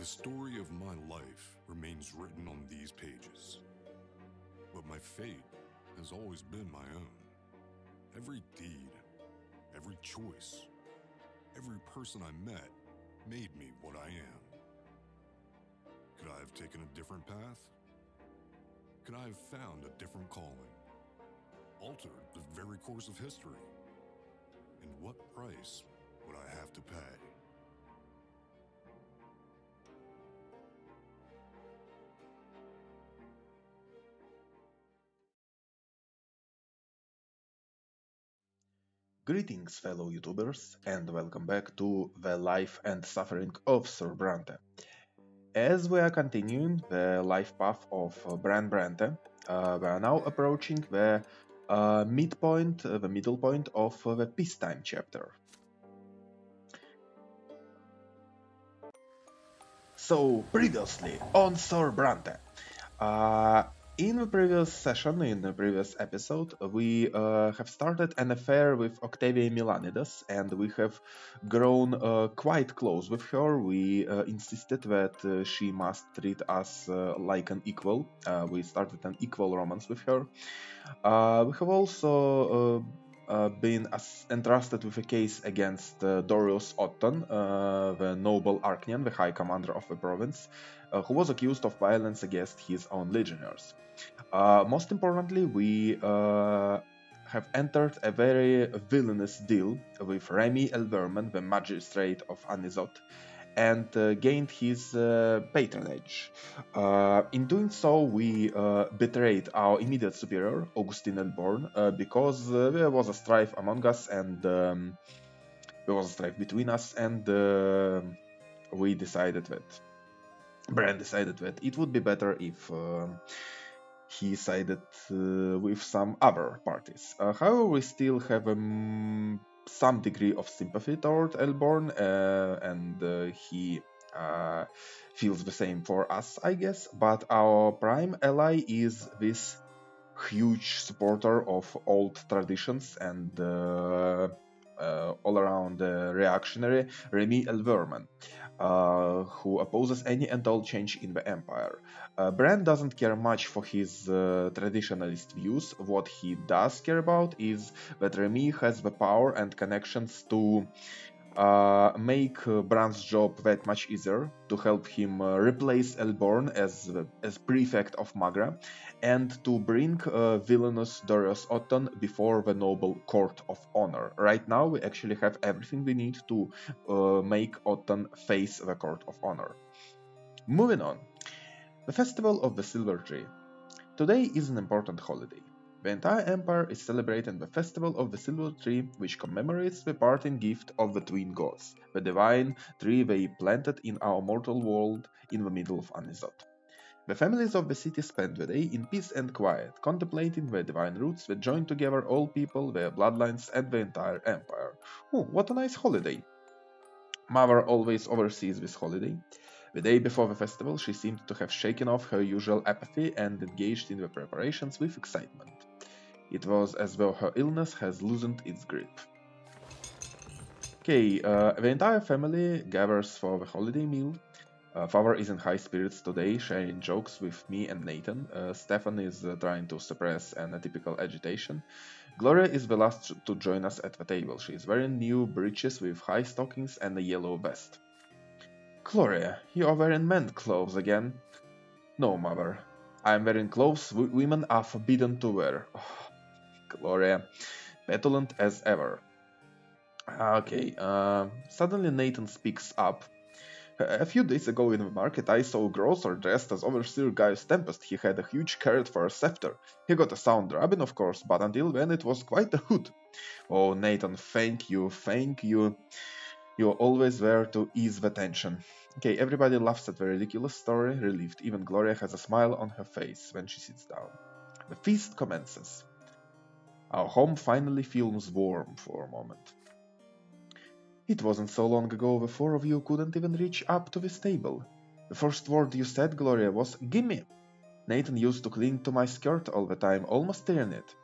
The story of my life remains written on these pages. But my fate has always been my own. Every deed, every choice, every person I met made me what I am. Could I have taken a different path? Could I have found a different calling? Altered the very course of history? And what price would I have to pay? Greetings, fellow YouTubers, and welcome back to the life and suffering of Sir Brante. As we are continuing the life path of Bran Brante, uh, we are now approaching the uh, midpoint, uh, the middle point of the peacetime chapter. So, previously on Sir Brante, uh, in the previous session, in the previous episode, we uh, have started an affair with Octavia Milanides and we have grown uh, quite close with her. We uh, insisted that uh, she must treat us uh, like an equal. Uh, we started an equal romance with her. we have also been entrusted with a case against Dorius Otton, the noble Arknian, the high commander of the province, who was accused of violence against his own legionnaires. Uh, most importantly, we uh, have entered a very villainous deal with Remy Elverman, the magistrate of Anisot, and uh, gained his uh, patronage. Uh, in doing so, we uh, betrayed our immediate superior, Augustine Elborn, because there was a strife among us and um, there was a strife between us, and we decided that. Bran decided that it would be better if he sided uh, with some other parties. Uh, however, we still have um, some degree of sympathy toward Elborn, uh, and uh, he uh, feels the same for us, I guess. But our prime ally is this huge supporter of old traditions and uh, all around reactionary Remy Elverman. Uh, who opposes any and all change in the empire. Uh, Bran doesn't care much for his uh, traditionalist views. What he does care about is that Remy has the power and connections to uh, make uh, Bran's job that much easier to help him uh, replace Elborn as as prefect of Magra and to bring uh, villainous Dorius Otton before the noble court of honor. Right now we actually have everything we need to uh, make Otton face the court of honor. Moving on. The Festival of the Silver Tree. Today is an important holiday. The entire empire is celebrating the festival of the Silver Tree, which commemorates the parting gift of the twin gods, the divine tree they planted in our mortal world in the middle of Anisot. The families of the city spend the day in peace and quiet, contemplating the divine roots that join together all people, their bloodlines, and the entire empire. Oh, what a nice holiday! Mother always oversees this holiday. The day before the festival, she seemed to have shaken off her usual apathy and engaged in the preparations with excitement. It was as though her illness has loosened its grip. Okay, uh, the entire family gathers for the holiday meal. Uh, Father is in high spirits today, sharing jokes with me and Nathan. Uh, Stefan is uh, trying to suppress an atypical agitation. Gloria is the last to join us at the table. She is wearing new breeches with high stockings and a yellow vest. Gloria, you are wearing men's clothes again. No, mother. I am wearing clothes women are forbidden to wear. Oh, Gloria, petulant as ever. Okay, uh, suddenly Nathan speaks up. A few days ago in the market, I saw a grocer dressed as Overseer Gaius Tempest. He had a huge carrot for a scepter. He got a sound drubbing, of course, but until then it was quite a hoot. Oh, Nathan, thank you, thank you. You're always there to ease the tension. Okay, everybody laughs at the ridiculous story, relieved. Even Gloria has a smile on her face when she sits down. The feast commences. Our home finally feels warm for a moment. It wasn't so long ago the four of you couldn't even reach up to this table. The first word you said, Gloria, was gimme. Nathan used to cling to my skirt all the time, almost tearing it.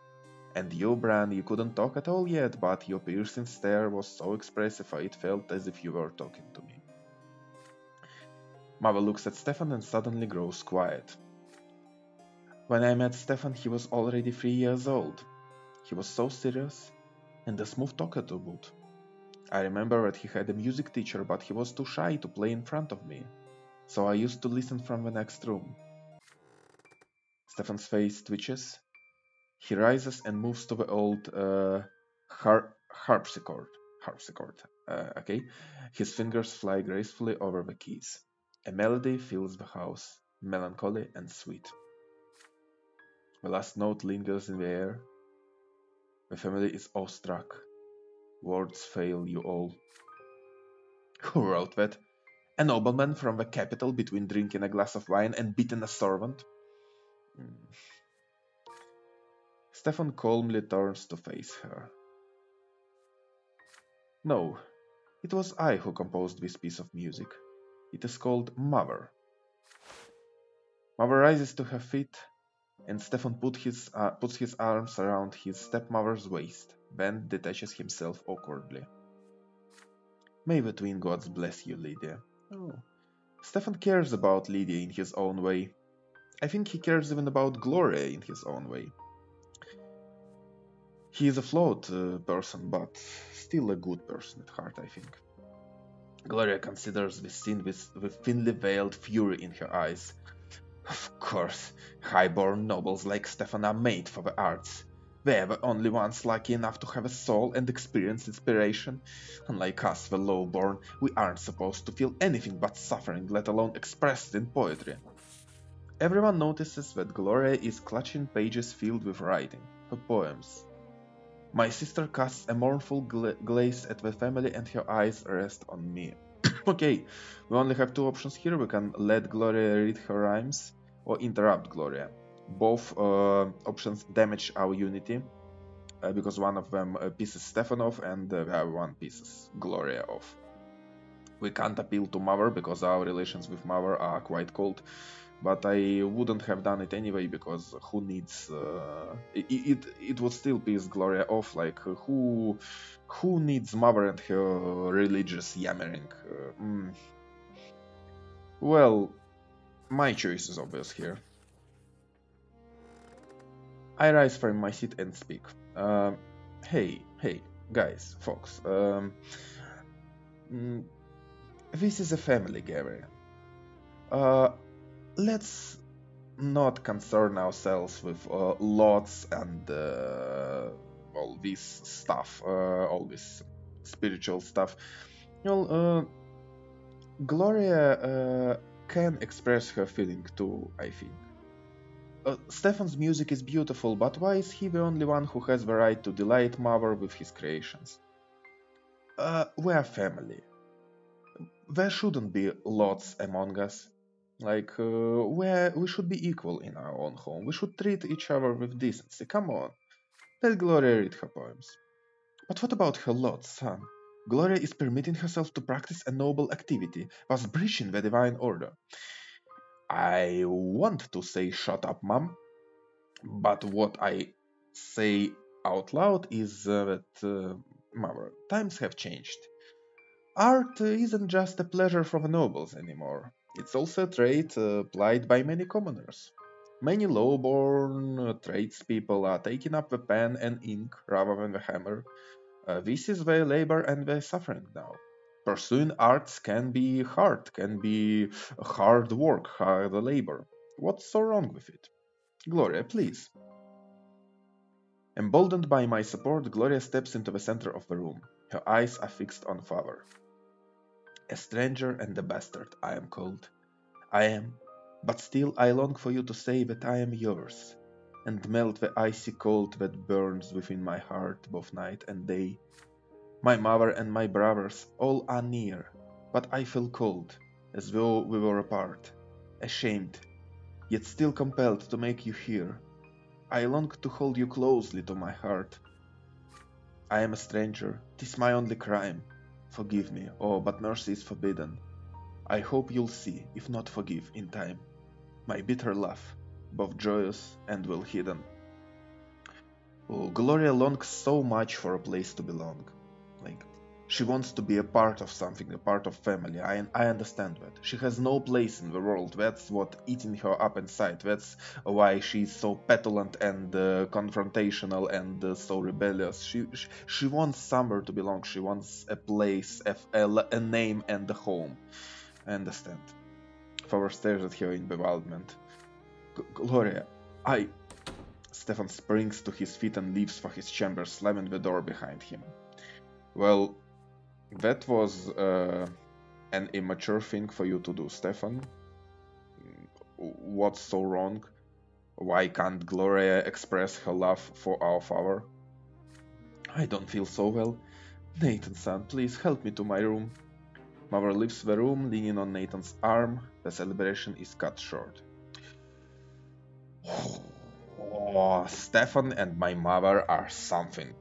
And you, Bran, you couldn't talk at all yet, but your piercing stare was so expressive it felt as if you were talking to me. Mother looks at Stefan and suddenly grows quiet. When I met Stefan, he was already three years old. He was so serious and a smooth talker to boot. I remember that he had a music teacher, but he was too shy to play in front of me, so I used to listen from the next room. Stefan's face twitches. He rises and moves to the old uh, har- harpsichord. Harpsichord, uh, okay? His fingers fly gracefully over the keys. A melody fills the house, melancholy and sweet. The last note lingers in the air. The family is awestruck. Words fail you all. Who wrote that? A nobleman from the capital between drinking a glass of wine and beating a servant? Hmm. Stefan calmly turns to face her. No, it was I who composed this piece of music. It is called Mother. Mother rises to her feet and Stefan put his, uh, puts his arms around his stepmother's waist, then detaches himself awkwardly. May the twin gods bless you, Lydia. Oh. Stefan cares about Lydia in his own way. I think he cares even about Gloria in his own way. He is a flawed uh, person, but still a good person at heart, I think. Gloria considers this scene with, with thinly veiled fury in her eyes, of course, highborn nobles like Stefan are made for the arts. They are the only ones lucky enough to have a soul and experience inspiration. Unlike us, the lowborn, we aren't supposed to feel anything but suffering, let alone express it in poetry. Everyone notices that Gloria is clutching pages filled with writing, her poems. My sister casts a mournful gla glaze at the family and her eyes rest on me. okay, we only have two options here. We can let Gloria read her rhymes or interrupt Gloria. Both uh, options damage our unity uh, because one of them uh, pisses Stefan off and the other one pisses Gloria off. We can't appeal to Mother because our relations with Mother are quite cold, but I wouldn't have done it anyway because who needs uh, it, it? It would still piss Gloria off. Like who who needs Mother and her religious yammering? Uh, mm. Well, my choice is obvious here. I rise from my seat and speak. Uh, hey, hey, guys, folks. Um, mm, this is a family gathering. Uh, let's not concern ourselves with uh, lots and uh, all this stuff, uh, all this spiritual stuff. Well, uh, Gloria uh, can express her feeling too, I think. Uh, Stefan's music is beautiful, but why is he the only one who has the right to delight Mother with his creations? Uh, we are family. There shouldn't be lots among us. Like, uh, we we should be equal in our own home. We should treat each other with decency. Come on. Let Gloria read her poems. But what about her lot, son? Gloria is permitting herself to practice a noble activity, thus breaching the divine order. I want to say shut up, mom, but what I say out loud is uh, that, uh, mother, times have changed. Art isn't just a pleasure for the nobles anymore. It's also a trade uh, by many commoners. Many low-born tradespeople are taking up the pen and ink rather than the hammer uh, this is their labor and their suffering now. Pursuing arts can be hard, can be hard work, hard labor. What's so wrong with it? Gloria, please. Emboldened by my support, Gloria steps into the center of the room. Her eyes are fixed on father. A stranger and a bastard, I am called. I am, but still I long for you to say that I am yours and melt the icy cold that burns within my heart both night and day. My mother and my brothers all are near, but I feel cold, as though we were apart, ashamed, yet still compelled to make you hear. I long to hold you closely to my heart. I am a stranger, tis my only crime. Forgive me, oh, but mercy is forbidden. I hope you'll see, if not forgive, in time. My bitter laugh, both joyous and well hidden. Oh, Gloria longs so much for a place to belong. Like, She wants to be a part of something, a part of family. I, I understand that. She has no place in the world. That's what eating her up inside. That's why she's so petulant and uh, confrontational and uh, so rebellious. She, she, she wants somewhere to belong. She wants a place, a, a, name, and a home. I understand. Favor stares at her in bewilderment. Gloria, I. Stefan springs to his feet and leaves for his chamber, slamming the door behind him. Well, that was uh, an immature thing for you to do, Stefan. What's so wrong? Why can't Gloria express her love for our father? I don't feel so well. Nathan, son, please help me to my room. Mother leaves the room, leaning on Nathan's arm. The celebration is cut short. Oh, Stefan and my mother are something.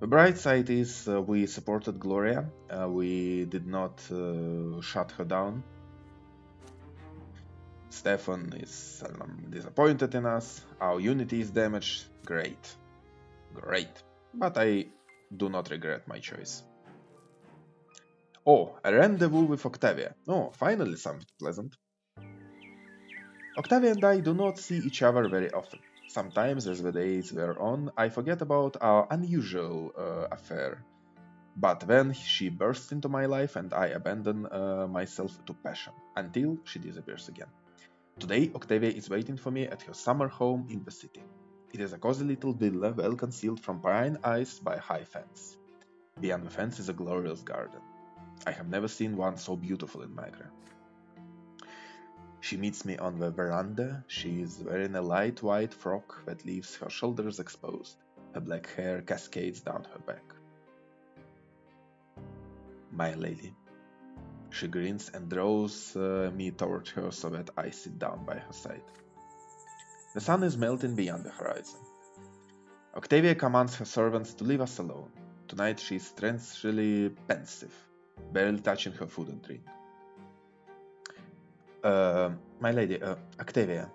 The bright side is uh, we supported Gloria. Uh, we did not uh, shut her down. Stefan is um, disappointed in us. Our unity is damaged. Great. Great. But I do not regret my choice. Oh, a rendezvous with Octavia. Oh, finally something pleasant. Octavia and I do not see each other very often. Sometimes, as the days wear on, I forget about our unusual uh, affair. But then she bursts into my life and I abandon uh, myself to passion, until she disappears again. Today, Octavia is waiting for me at her summer home in the city. It is a cozy little villa well concealed from prying eyes by high fence. Beyond the fence is a glorious garden. I have never seen one so beautiful in Magra. She meets me on the veranda. She is wearing a light white frock that leaves her shoulders exposed. Her black hair cascades down her back. My lady. She grins and draws uh, me toward her so that I sit down by her side. The sun is melting beyond the horizon. Octavia commands her servants to leave us alone. Tonight she is strangely pensive, barely touching her food and drink. Uh, my lady, uh, Octavia,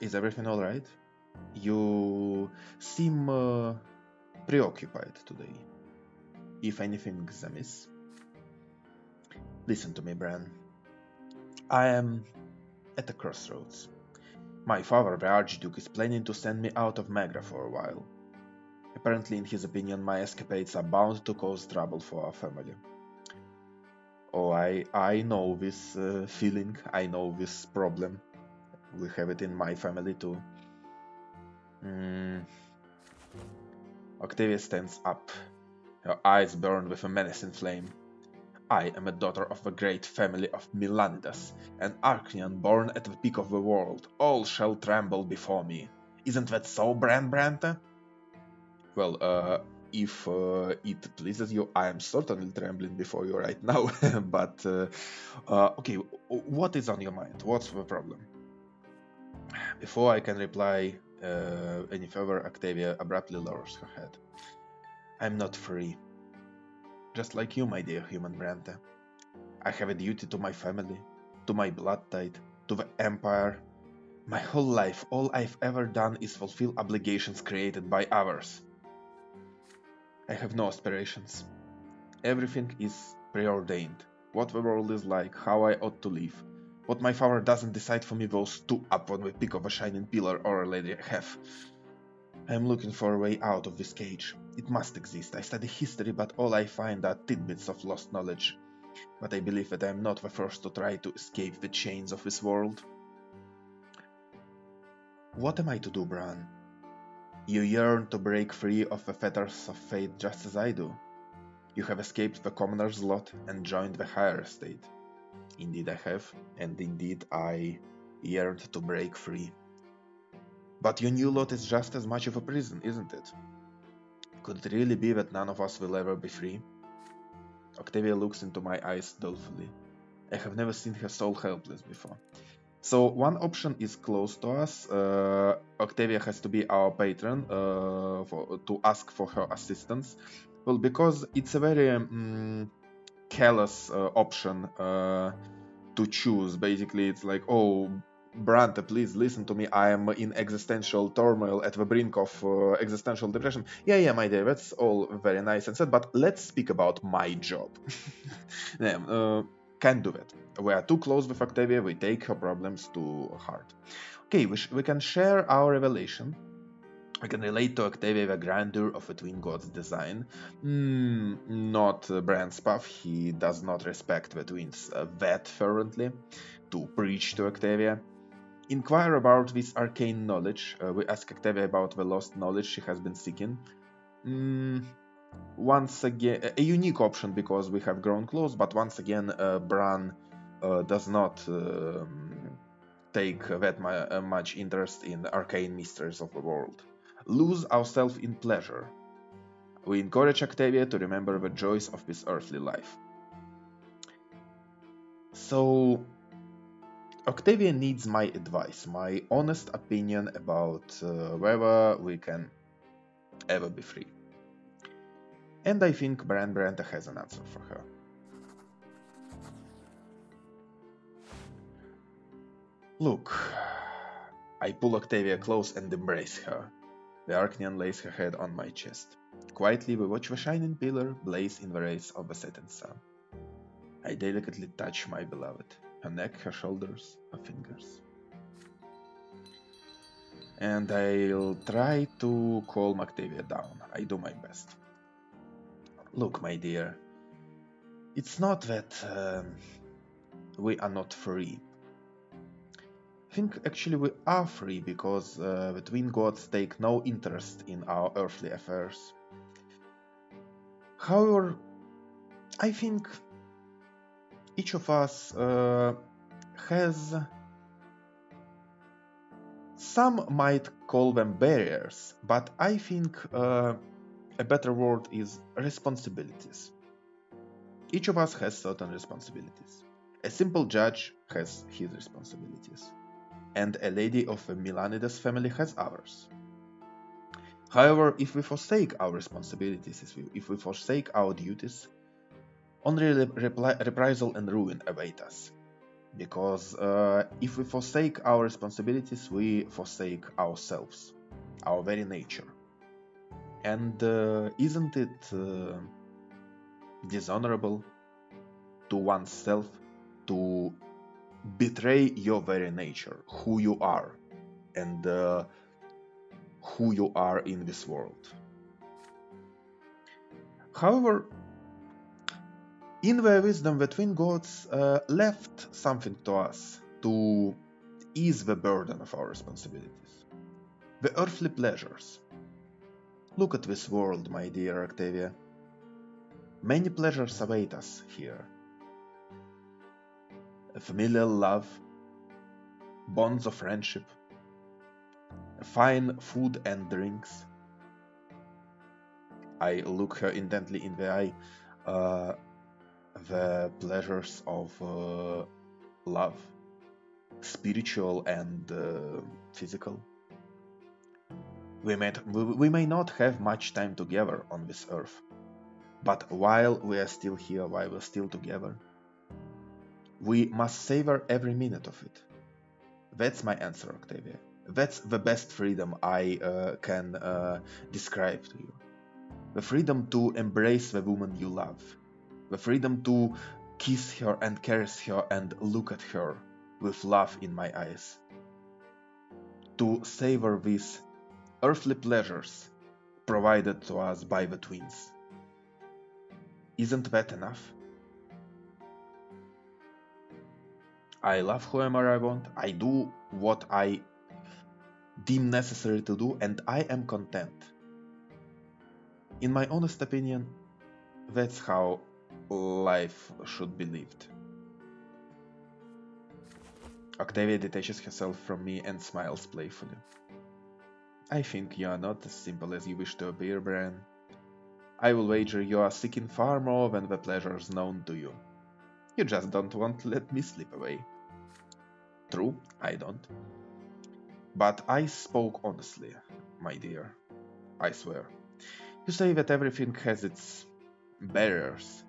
is everything all right? You seem uh, preoccupied today. If anything's amiss, listen to me, Bran. I am at a crossroads. My father, the Archduke, is planning to send me out of Magra for a while. Apparently, in his opinion, my escapades are bound to cause trouble for our family. Oh, I I know this uh, feeling. I know this problem. We have it in my family too. Mm. Octavia stands up. Her eyes burn with a menacing flame. I am a daughter of a great family of Milanidas, an Arknian born at the peak of the world. All shall tremble before me. Isn't that so, Bran Brante? Well, uh, if uh, it pleases you, I am certainly trembling before you right now. but uh, uh, okay, what is on your mind? What's the problem? Before I can reply uh, any further, Octavia abruptly lowers her head. I'm not free. Just like you, my dear human Brante. I have a duty to my family, to my blood tide, to the Empire. My whole life, all I've ever done is fulfill obligations created by others. I have no aspirations. Everything is preordained. What the world is like, how I ought to live. What my father doesn't decide for me goes too up on the peak of a shining pillar or a lady have. I am looking for a way out of this cage. It must exist. I study history, but all I find are tidbits of lost knowledge. But I believe that I am not the first to try to escape the chains of this world. What am I to do, Bran? You yearn to break free of the fetters of fate just as I do. You have escaped the commoner's lot and joined the higher estate. Indeed I have, and indeed I yearned to break free. But your new lot is just as much of a prison, isn't it? Could it really be that none of us will ever be free? Octavia looks into my eyes dolefully. I have never seen her so helpless before. So one option is close to us. Uh, Octavia has to be our patron uh, for, to ask for her assistance. Well, because it's a very um, callous uh, option uh, to choose. Basically, it's like, oh, Brante, please listen to me. I am in existential turmoil at the brink of uh, existential depression. Yeah, yeah, my dear, that's all very nice and said, but let's speak about my job. yeah, uh, can't do that. We are too close with Octavia, we take her problems too hard. Okay, we, we can share our revelation. We can relate to Octavia the grandeur of a twin god's design. Mm, not uh, path, he does not respect the twins uh, that fervently. To preach to Octavia, inquire about this arcane knowledge. Uh, we ask Octavia about the lost knowledge she has been seeking. Mm, once again, a unique option because we have grown close, but once again, uh, Bran uh, does not um, take that uh, much interest in arcane mysteries of the world. Lose ourselves in pleasure. We encourage Octavia to remember the joys of this earthly life. So, Octavia needs my advice, my honest opinion about uh, whether we can ever be free. And I think Bran Brante has an answer for her. Look, I pull Octavia close and embrace her. The Arknian lays her head on my chest. Quietly we watch the shining pillar blaze in the rays of the setting sun. I delicately touch my beloved her neck, her shoulders, her fingers. And I'll try to calm Octavia down. I do my best. Look, my dear, it's not that um, we are not free. I think actually we are free because uh, the twin gods take no interest in our earthly affairs. However, I think each of us uh, has some might call them barriers, but I think uh, a better word is responsibilities. Each of us has certain responsibilities. A simple judge has his responsibilities, and a lady of a Milanides family has ours. However, if we forsake our responsibilities, if we forsake our duties, only reprisal and ruin await us. Because uh, if we forsake our responsibilities, we forsake ourselves, our very nature. And uh, isn't it uh, dishonorable to oneself to betray your very nature, who you are, and uh, who you are in this world? However, in their wisdom, the twin gods uh, left something to us to ease the burden of our responsibilities. The earthly pleasures. Look at this world, my dear Octavia. Many pleasures await us here. A familial love, bonds of friendship, fine food and drinks. I look her intently in the eye. Uh, the pleasures of uh, love, spiritual and uh, physical. We may, we may not have much time together on this earth, but while we are still here, while we're still together, we must savor every minute of it. That's my answer, Octavia. That's the best freedom I uh, can uh, describe to you. The freedom to embrace the woman you love, the freedom to kiss her and caress her and look at her with love in my eyes. To savor these earthly pleasures provided to us by the twins. Isn't that enough? I love whoever I want, I do what I deem necessary to do, and I am content. In my honest opinion, that's how life should be lived. Octavia detaches herself from me and smiles playfully. I think you are not as simple as you wish to appear, Bran. I will wager you are seeking far more than the pleasures known to you. You just don't want to let me slip away. True, I don't. But I spoke honestly, my dear. I swear. You say that everything has its barriers,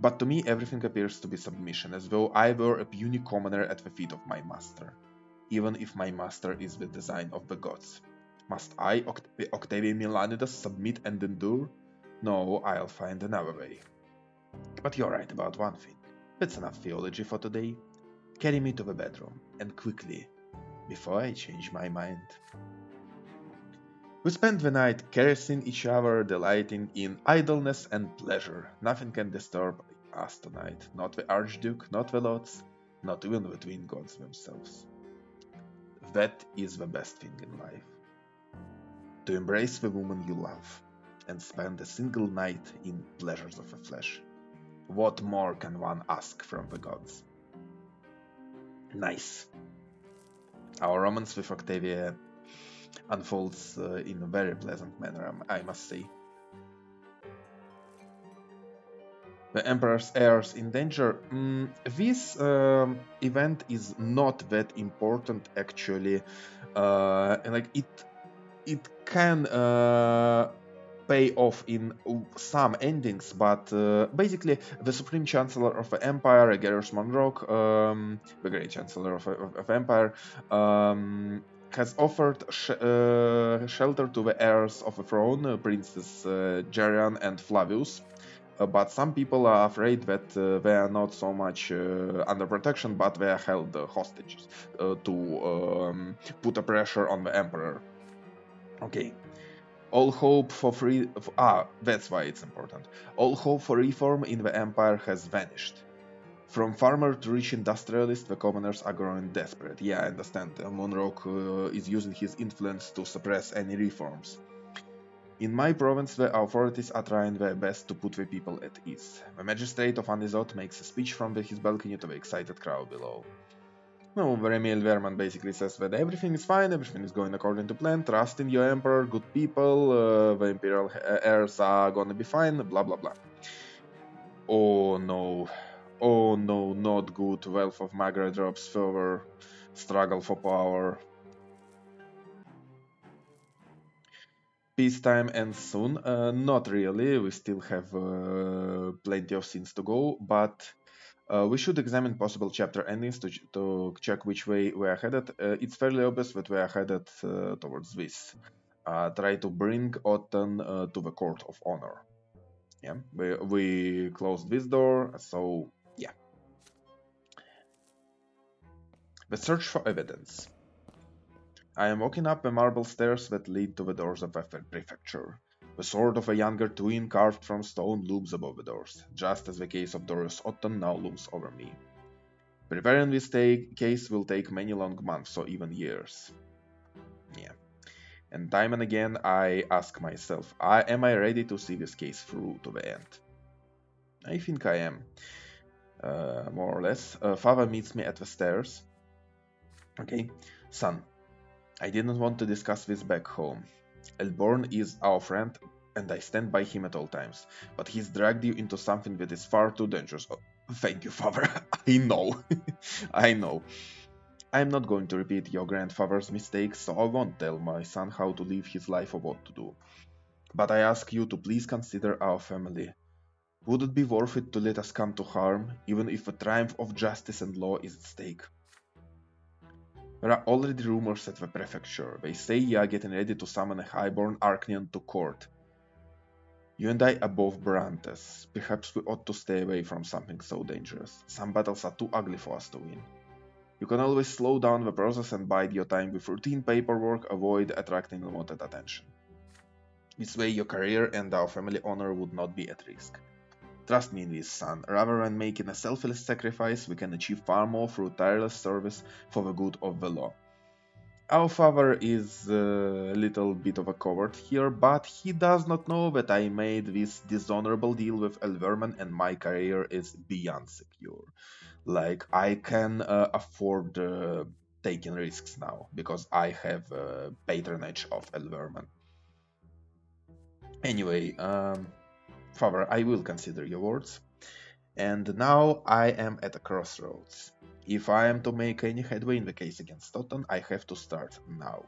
but to me everything appears to be submission, as though I were a puny commoner at the feet of my master. even if my master is the design of the gods. Must I, Oct- Octavian Milanidas, submit and endure? No, I'll find another way. But you're right about one thing. That's enough theology for today. Carry me to the bedroom, and quickly, before I change my mind. We spent the night caressing each other, delighting in idleness and pleasure. Nothing can disturb us tonight, not the Archduke, not the Lords, not even the twin gods themselves. That is the best thing in life. To embrace the woman you love and spend a single night in pleasures of the flesh. What more can one ask from the gods? Nice. Our romance with Octavia unfolds uh, in a very pleasant manner, I must say. The Emperor's heirs in danger. Mm, this um, event is not that important actually. Uh, like it, it can uh, pay off in some endings, but uh, basically the Supreme Chancellor of the Empire, Garrus Monroe, um, the Great Chancellor of, of, of Empire, um, has offered sh uh, shelter to the heirs of the throne, uh, Princes uh, Jerian and Flavius. Uh, but some people are afraid that uh, they are not so much under protection, but they are held hostages to um, put a pressure on the emperor. Okay. All hope for free. Ah, that's why it's important. All hope for reform in the empire has vanished. From farmer to rich industrialist, the commoners are growing desperate. Yeah, I understand. Monroe uh, is using his influence to suppress any reforms. In my province, the authorities are trying their best to put the people at ease. The magistrate of Anisot makes a speech from his balcony to the excited crowd below. No, Remy Elverman basically says that everything is fine, everything is going according to plan, trust in your emperor, good people, uh, the imperial heirs are gonna be fine, blah blah blah. Oh no, oh no, not good, wealth of Magra drops further, struggle for power, peacetime ends soon. Uh, not really, we still have uh, plenty of scenes to go, but uh, we should examine possible chapter endings to, ch to check which way we are headed. Uh, it's fairly obvious that we are headed uh, towards this. Uh, try to bring Otton to the Court of Honor. Yeah, we, we closed this door, so yeah. The search for evidence. I am walking up the marble stairs that lead to the doors of the prefecture. The sword of a younger twin carved from stone looms above the doors, just as the case of Dorius Otton now looms over me. Preparing this case will take many long months or even years. Yeah. And time and again I ask myself, I, am I ready to see this case through to the end? I think I am. Uh, more or less. Uh, father meets me at the stairs. Okay. Son, I didn't want to discuss this back home. Elborn is our friend and I stand by him at all times, but he's dragged you into something that is far too dangerous. Oh, thank you, father. I know. I know. I'm not going to repeat your grandfather's mistakes, so I won't tell my son how to live his life or what to do. But I ask you to please consider our family. Would it be worth it to let us come to harm, even if the triumph of justice and law is at stake? There are already rumors at the prefecture. They say you are getting ready to summon a highborn Arknian to court. You and I are both Brantes. Perhaps we ought to stay away from something so dangerous. Some battles are too ugly for us to win. You can always slow down the process and bide your time with routine paperwork, avoid attracting unwanted attention. This way your career and our family honor would not be at risk. Trust me in this, son. Rather than making a selfless sacrifice, we can achieve far more through tireless service for the good of the law. Our father is a little bit of a coward here, but he does not know that I made this dishonorable deal with Elverman and my career is beyond secure. Like, I can uh, afford uh, taking risks now, because I have uh, patronage of Elverman. Anyway, um, Father, I will consider your words. And now I am at a crossroads. If I am to make any headway in the case against Otton, I have to start now.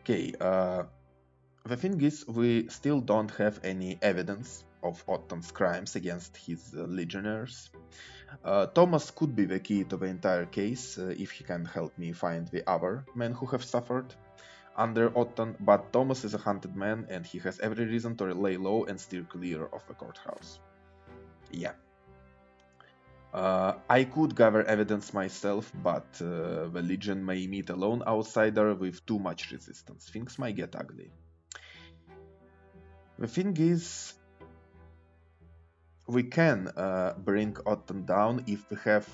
Okay, uh, the thing is, we still don't have any evidence of Otton's crimes against his uh, legionnaires. Uh, Thomas could be the key to the entire case uh, if he can help me find the other men who have suffered under Otton, but Thomas is a hunted man and he has every reason to lay low and steer clear of the courthouse. Yeah. Uh, I could gather evidence myself, but uh, the Legion may meet a lone outsider with too much resistance. Things might get ugly. The thing is, we can uh, bring Otton down if we have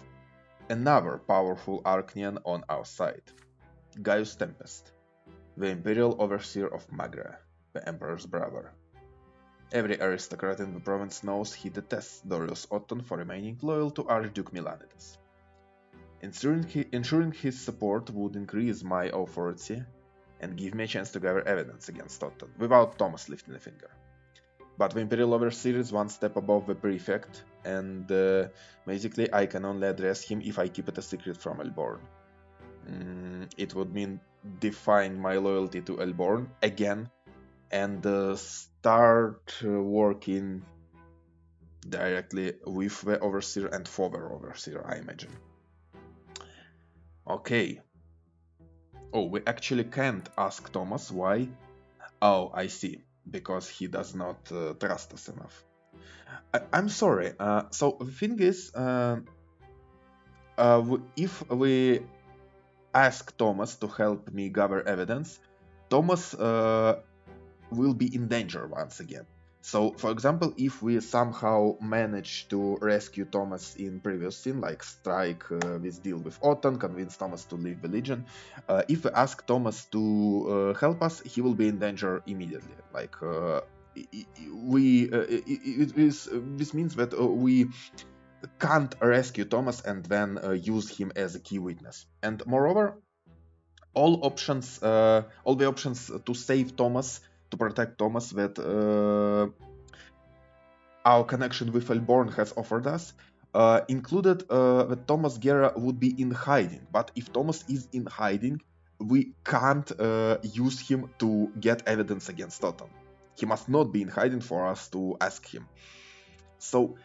another powerful Arknian on our side. Gaius Tempest, the Imperial Overseer of Magra, the Emperor's brother. Every aristocrat in the province knows he detests Dorius Otton for remaining loyal to Archduke Milanides. Ensuring, ensuring his support would increase my authority and give me a chance to gather evidence against Otton, without Thomas lifting a finger. But the Imperial Overseer is one step above the Prefect, and uh, basically I can only address him if I keep it a secret from Elborn. Mm, it would mean defying my loyalty to Elborn again and uh, start uh, working directly with the overseer and for the overseer, I imagine. Okay. Oh, we actually can't ask Thomas why. Oh, I see. Because he does not uh, trust us enough. I- am sorry. Uh, so the thing is, uh, uh if we ask Thomas to help me gather evidence, Thomas uh, will be in danger once again. So, for example, if we somehow manage to rescue Thomas in previous scene, like strike uh, this deal with Otton, convince Thomas to leave the Legion, uh, if we ask Thomas to uh, help us, he will be in danger immediately. Like uh, we, uh, it, it, this means that uh, we can't rescue Thomas and then use him as a key witness. And moreover, all options, all the options to save Thomas to protect Thomas that uh, our connection with Elborn has offered us, uh, included uh, that Thomas Guerra would be in hiding. But if Thomas is in hiding, we can't uh, use him to get evidence against Otton. He must not be in hiding for us to ask him. So,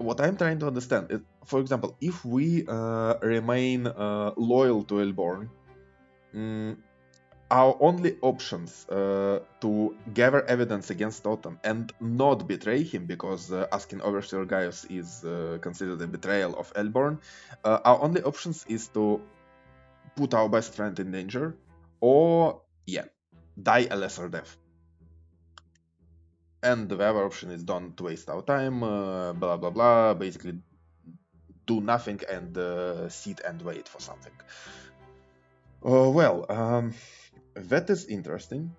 what I'm trying to understand is, for example, if we uh, remain uh, loyal to Elborn, mm, our only options uh, to gather evidence against Otton and not betray him, because uh, asking Overseer Gaius is uh, considered a betrayal of Elborn, uh, our only options is to put our best friend in danger, or, yeah, die a lesser death. And the other option is don't waste our time, uh, blah blah blah, basically do nothing and uh, sit and wait for something. well, um, that is interesting.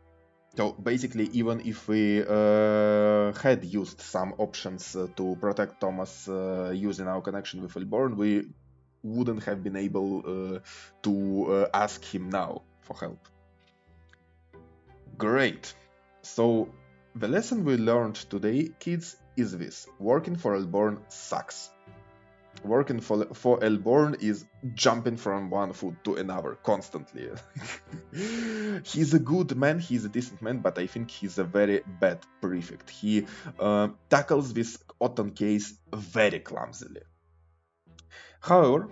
So basically, even if we uh, had used some options uh, to protect Thomas uh, using our connection with Elborn, we wouldn't have been able uh, to uh, ask him now for help. Great. So the lesson we learned today, kids, is this: working for Elborn sucks working for, for Elborn is jumping from one foot to another constantly. he's a good man, he's a decent man, but I think he's a very bad prefect. He uh, tackles this Otton case very clumsily. However,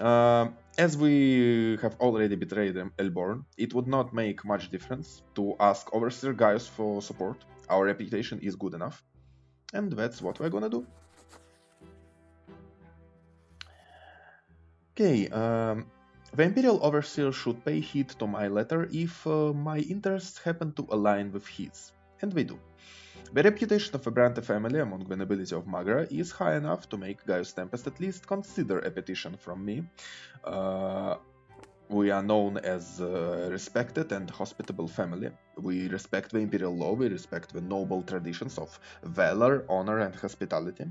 uh, as we have already betrayed Elborn, it would not make much difference to ask Overseer Gaius for support. Our reputation is good enough. And that's what we're gonna do. Okay, um, the Imperial Overseer should pay heed to my letter if uh, my interests happen to align with his, and they do. The reputation of the Brante family among the nobility of Magra is high enough to make Gaius Tempest at least consider a petition from me. Uh, we are known as a respected and hospitable family. We respect the imperial law, we respect the noble traditions of valor, honor, and hospitality.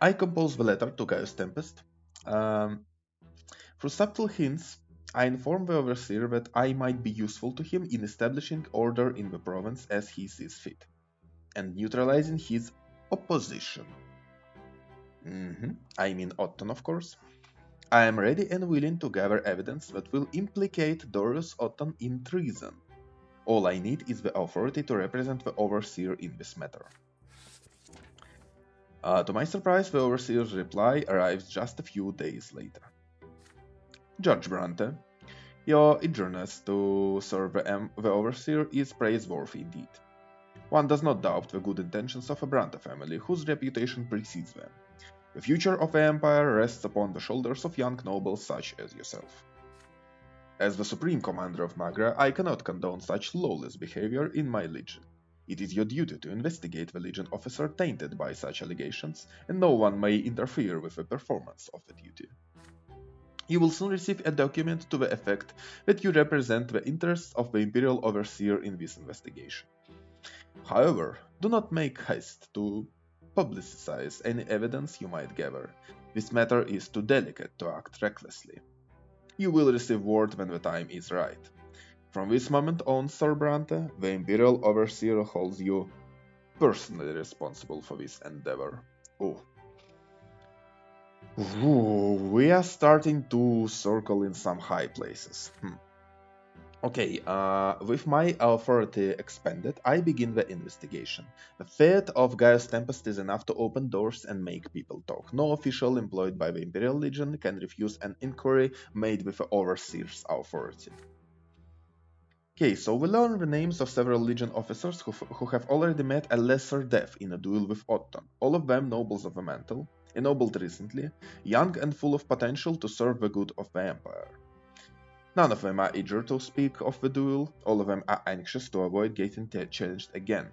I compose the letter to Gaius Tempest. Um, through subtle hints, I inform the overseer that I might be useful to him in establishing order in the province as he sees fit, and neutralizing his opposition. Mm-hmm. I mean Otton, of course. I am ready and willing to gather evidence that will implicate Dorius Otton in treason. All I need is the authority to represent the Overseer in this matter. Uh, to my surprise, the Overseer's reply arrives just a few days later. Judge Brante, your eagerness to serve the, the Overseer is praiseworthy indeed. One does not doubt the good intentions of a Brante family, whose reputation precedes them. The future of the Empire rests upon the shoulders of young nobles such as yourself. As the Supreme Commander of Magra, I cannot condone such lawless behavior in my legion. It is your duty to investigate the Legion officer tainted by such allegations, and no one may interfere with the performance of the duty. You will soon receive a document to the effect that you represent the interests of the Imperial Overseer in this investigation. However, do not make haste to publicize any evidence you might gather. This matter is too delicate to act recklessly. You will receive word when the time is right. From this moment on, Sir Brante, the Imperial Overseer holds you personally responsible for this endeavor. Oh. Ooh, we are starting to circle in some high places. Hmm. Okay, uh, with my authority expanded, I begin the investigation. The fate of Gaius Tempest is enough to open doors and make people talk. No official employed by the Imperial Legion can refuse an inquiry made with the Overseer's authority. Okay, so we learn the names of several Legion officers who, who have already met a lesser death in a duel with Otton, all of them nobles of the mantle, ennobled recently, young and full of potential to serve the good of the Empire. None of them are eager to speak of the duel, all of them are anxious to avoid getting challenged again.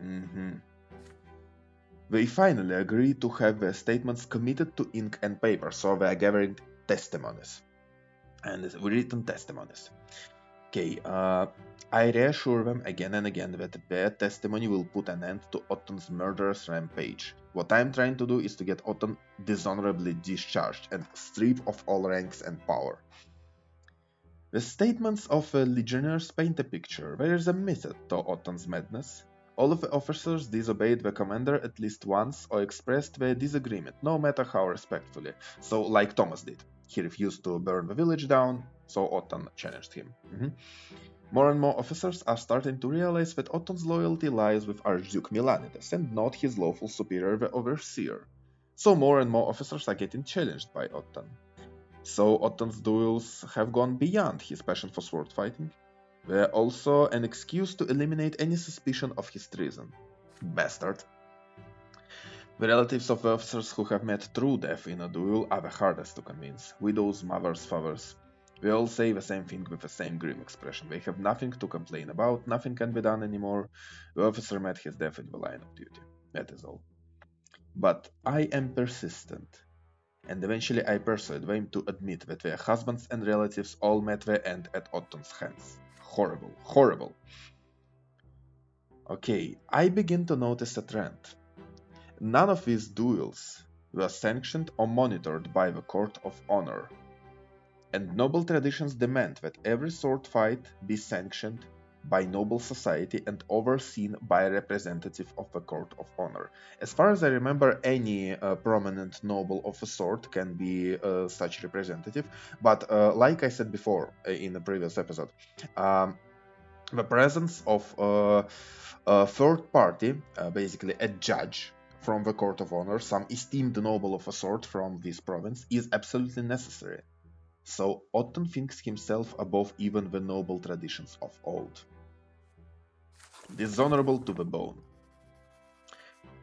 Mm -hmm. They finally agree to have their statements committed to ink and paper, so they are gathering testimonies. And written testimonies. Okay, uh, I reassure them again and again that their testimony will put an end to Otton's murderous rampage. What I'm trying to do is to get Otton dishonorably discharged and stripped of all ranks and power. The statements of the legionnaires paint a picture. There is a method to Otton's madness. All of the officers disobeyed the commander at least once or expressed their disagreement, no matter how respectfully, so like Thomas did. He refused to burn the village down, so Otton challenged him. Mm-hmm. More and more officers are starting to realize that Otton's loyalty lies with Archduke Milanides and not his lawful superior, the Overseer. So more and more officers are getting challenged by Otton. So Otton's duels have gone beyond his passion for sword fighting. They're also an excuse to eliminate any suspicion of his treason. Bastard. The relatives of the officers who have met true death in a duel are the hardest to convince. Widows, mothers, fathers. They all say the same thing with the same grim expression. They have nothing to complain about, nothing can be done anymore. The officer met his death in the line of duty. That is all. But I am persistent, and eventually I persuade them to admit that their husbands and relatives all met their end at Otton's hands. Horrible, horrible. Okay, I begin to notice a trend. None of these duels were sanctioned or monitored by the Court of Honor, and noble traditions demand that every sword fight be sanctioned by noble society and overseen by a representative of the court of honor. As far as I remember, any uh, prominent noble of a sort can be uh, such representative, but uh, like I said before uh, in the previous episode, um, the presence of uh, a third party, uh, basically a judge, from the Court of Honor, some esteemed noble of a sort from this province, is absolutely necessary. So Otton thinks himself above even the noble traditions of old. Dishonorable to the bone.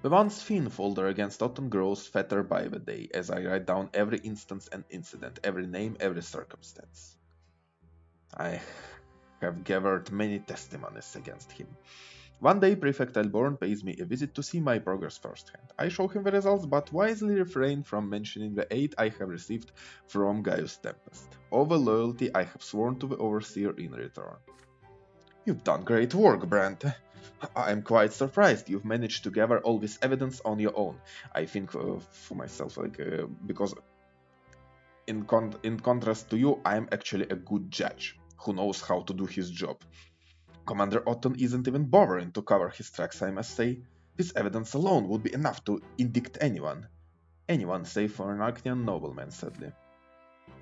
The once thin folder against Otton grows fatter by the day as I write down every instance and incident, every name, every circumstance. I have gathered many testimonies against him. One day Prefect Elborn pays me a visit to see my progress firsthand. I show him the results, but wisely refrain from mentioning the aid I have received from Gaius Tempest, or the loyalty I have sworn to the Overseer in return. You've done great work, Brante. I'm quite surprised you've managed to gather all this evidence on your own. I think uh, for myself, like, uh, because in, con in contrast to you, I'm actually a good judge who knows how to do his job. Commander Otton isn't even bothering to cover his tracks, I must say. This evidence alone would be enough to indict anyone. Anyone save for an Arknian nobleman, sadly.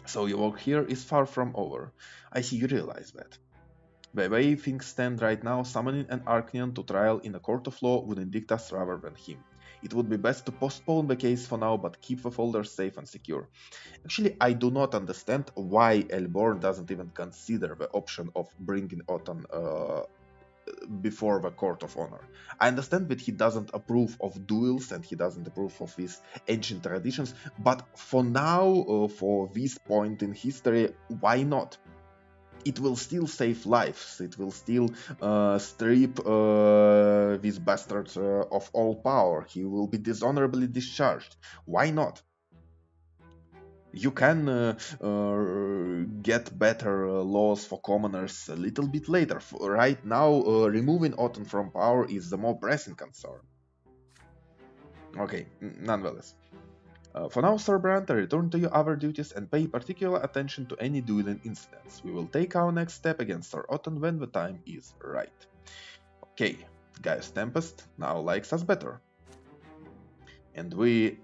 So your work here is far from over. I see you realize that. The way things stand right now, summoning an Arknian to trial in a court of law would indict us rather than him. It would be best to postpone the case for now, but keep the folder safe and secure. Actually, I do not understand why Elborn doesn't even consider the option of bringing Otton uh, before the court of honor. I understand that he doesn't approve of duels and he doesn't approve of these ancient traditions, but for now, uh, for this point in history, why not? It will still save lives. It will still uh, strip uh, this bastard uh, of all power. He will be dishonorably discharged. Why not? you can uh, uh, get better uh, laws for commoners a little bit later. Right now, removing Otton from power is the more pressing concern. Okay, nonetheless. Uh, for now, Sir Brante, return to your other duties and pay particular attention to any dueling incidents. We will take our next step against Sir Otton when the time is right. Okay, Gaius Tempest now likes us better. And we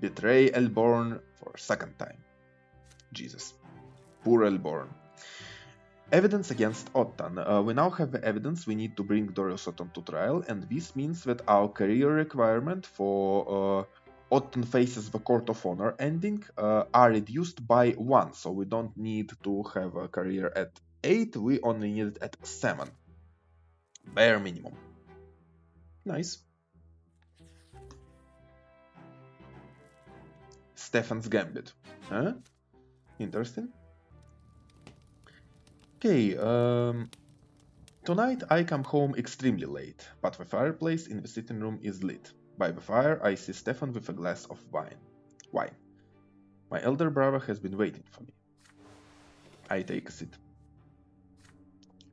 betray Elborn for a second time. Jesus. Poor Elborn. Evidence against Otton. Uh, we now have the evidence we need to bring Dorius Otton to trial, and this means that our career requirement for uh, Otton faces the Court of Honor ending uh, are reduced by 1, so we don't need to have a career at 8, we only need it at 7. Bare minimum. Nice. Stefan's Gambit. Huh? Interesting. Okay, um, tonight I come home extremely late, but the fireplace in the sitting room is lit. By the fire I see Stefan with a glass of wine. Wine. My elder brother has been waiting for me. I take a seat.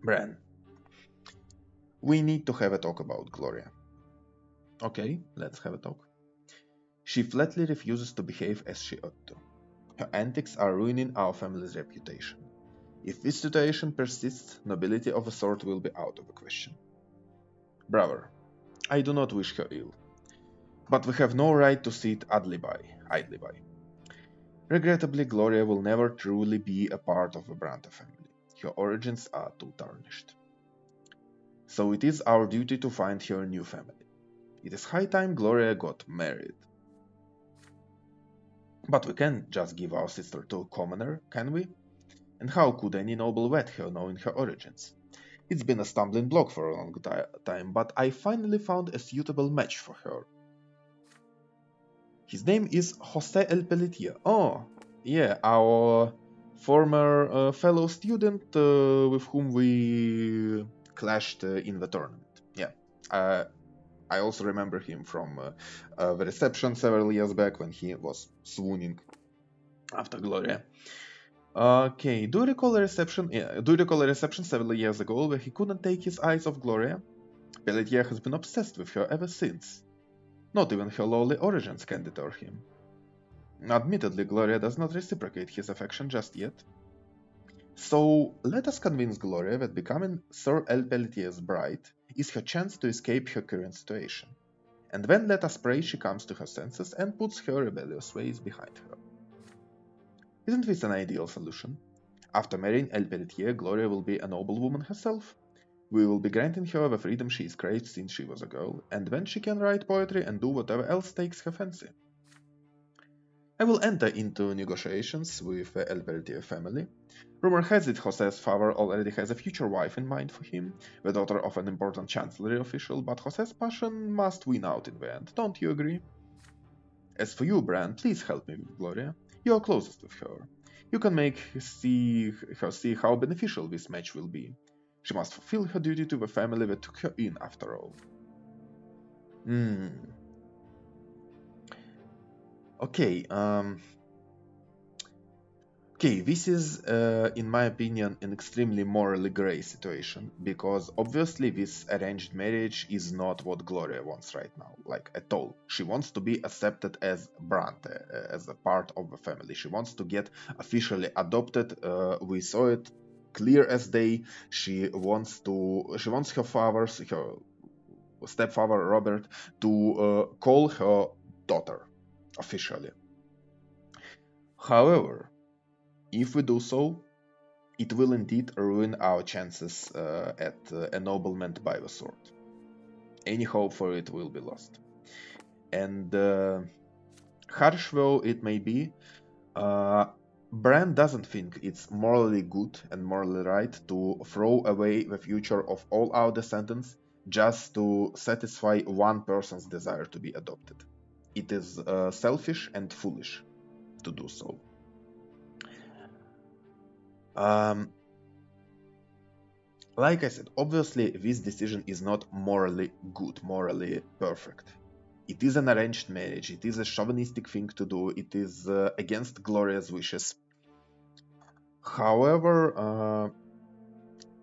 Bran. We need to have a talk about Gloria. Okay, let's have a talk. She flatly refuses to behave as she ought to. Her antics are ruining our family's reputation. If this situation persists, nobility of a sort will be out of the question. Brother, I do not wish her ill, but we have no right to sit idly by, idly by. Regrettably, Gloria will never truly be a part of the Brante family. Her origins are too tarnished. So it is our duty to find her a new family. It is high time Gloria got married. But we can't just give our sister to a commoner, can we? And how could any noble wed her knowing her origins? It's been a stumbling block for a long time, but I finally found a suitable match for her. His name is Jose El Pelletier. Oh, yeah, our former uh, fellow student uh, with whom we clashed uh, in the tournament. Yeah, I also remember him from uh, uh, the reception several years back when he was swooning after Gloria. Okay, do you recall a reception? Yeah, do you recall a reception several years ago where he couldn't take his eyes off Gloria? Pelletier has been obsessed with her ever since. Not even her lowly origins can deter him. Admittedly, Gloria does not reciprocate his affection just yet. So let us convince Gloria that becoming Sir El Pelletier's bride is her chance to escape her current situation. And then let us pray she comes to her senses and puts her rebellious ways behind her. Isn't this an ideal solution? After marrying El Pelletier, Gloria will be a noble woman herself. We will be granting her the freedom she has craved since she was a girl, and then she can write poetry and do whatever else takes her fancy. I will enter into negotiations with the El Pelletier family, Rumor has it Jose's father already has a future wife in mind for him, the daughter of an important chancellery official, but Jose's passion must win out in the end, don't you agree? As for you, Bran, please help me with Gloria. You are closest with her. You can make see her see how beneficial this match will be. She must fulfill her duty to the family that took her in, after all. Hmm. Okay, um, Okay, this is, uh, in my opinion, an extremely morally grey situation, because obviously this arranged marriage is not what Gloria wants right now, like at all. She wants to be accepted as Brante, uh, as a part of the family. She wants to get officially adopted. Uh, we saw it clear as day. She wants to, she wants her father's her stepfather Robert, to uh, call her daughter officially. However, if we do so, it will indeed ruin our chances uh, at uh, ennoblement by the sword. Any hope for it will be lost. And uh, harsh though it may be, uh, Bran doesn't think it's morally good and morally right to throw away the future of all our descendants just to satisfy one person's desire to be adopted. It is uh, selfish and foolish to do so. Um, like I said, obviously this decision is not morally good, morally perfect. It is an arranged marriage, it is a chauvinistic thing to do, it is uh, against Gloria's wishes. However, uh,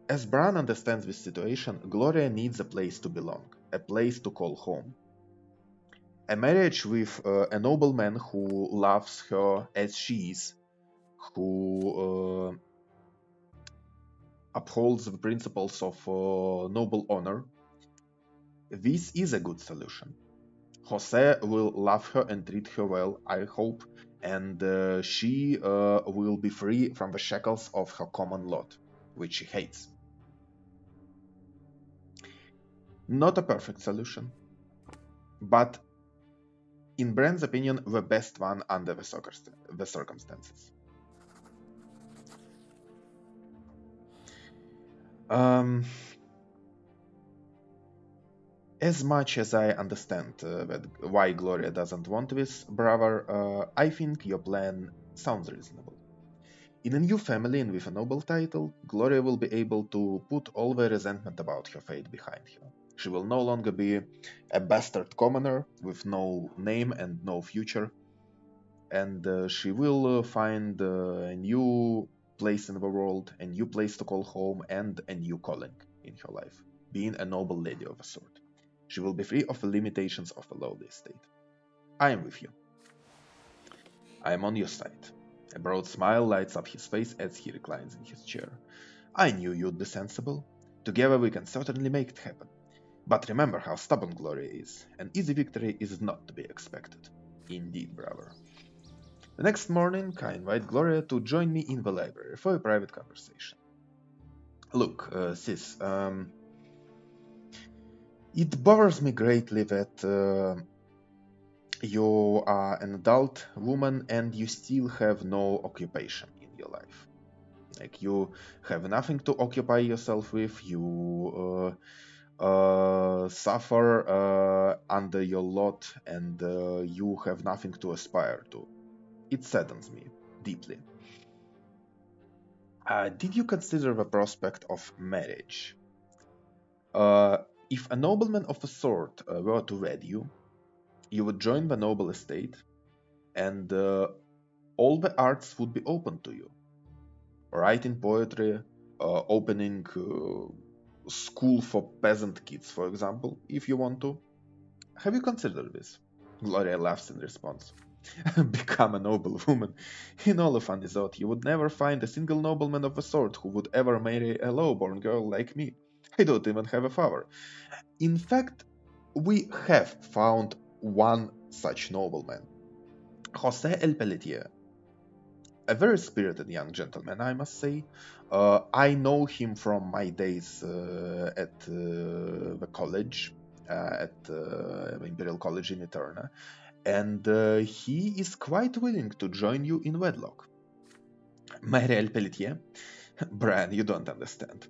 as Bran understands this situation, Gloria needs a place to belong, a place to call home. A marriage with uh, a nobleman who loves her as she is, who uh, upholds the principles of uh, noble honor, this is a good solution. Jose will love her and treat her well, I hope, and uh, she uh, will be free from the shackles of her common lot, which she hates. Not a perfect solution, but in Bran's opinion, the best one under the, the circumstances. Um, as much as I understand uh, that why Gloria doesn't want this brother, uh, I think your plan sounds reasonable. In a new family and with a noble title, Gloria will be able to put all the resentment about her fate behind her. She will no longer be a bastard commoner with no name and no future, and uh, she will uh, find uh, a new place in the world, a new place to call home, and a new calling in her life, being a noble lady of a sort. She will be free of the limitations of a lowly estate. I am with you. I am on your side. A broad smile lights up his face as he reclines in his chair. I knew you'd be sensible. Together we can certainly make it happen. But remember how stubborn Gloria is. An easy victory is not to be expected. Indeed, brother. The next morning, I invite Gloria to join me in the library for a private conversation. Look, uh, sis, um, it bothers me greatly that uh, you are an adult woman and you still have no occupation in your life. Like you have nothing to occupy yourself with, you uh, uh, suffer uh, under your lot, and uh, you have nothing to aspire to. It saddens me deeply. Uh, did you consider the prospect of marriage? If a nobleman of a sort uh, were to wed you, you would join the noble estate, and uh, all the arts would be open to you. Writing poetry, uh, opening uh, school for peasant kids, for example, if you want to. Have you considered this? Gloria laughs in response. Become a noble woman. In all of Anisot, you would never find a single nobleman of a sort who would ever marry a low-born girl like me. I don't even have a father. In fact, we have found one such nobleman, Jose El Pelletier. A very spirited young gentleman, I must say. Uh, I know him from my days uh, at uh, the college, uh, at uh, Imperial College in Eterna, and uh, he is quite willing to join you in wedlock. Marie El Pelletier? Bran, you don't understand.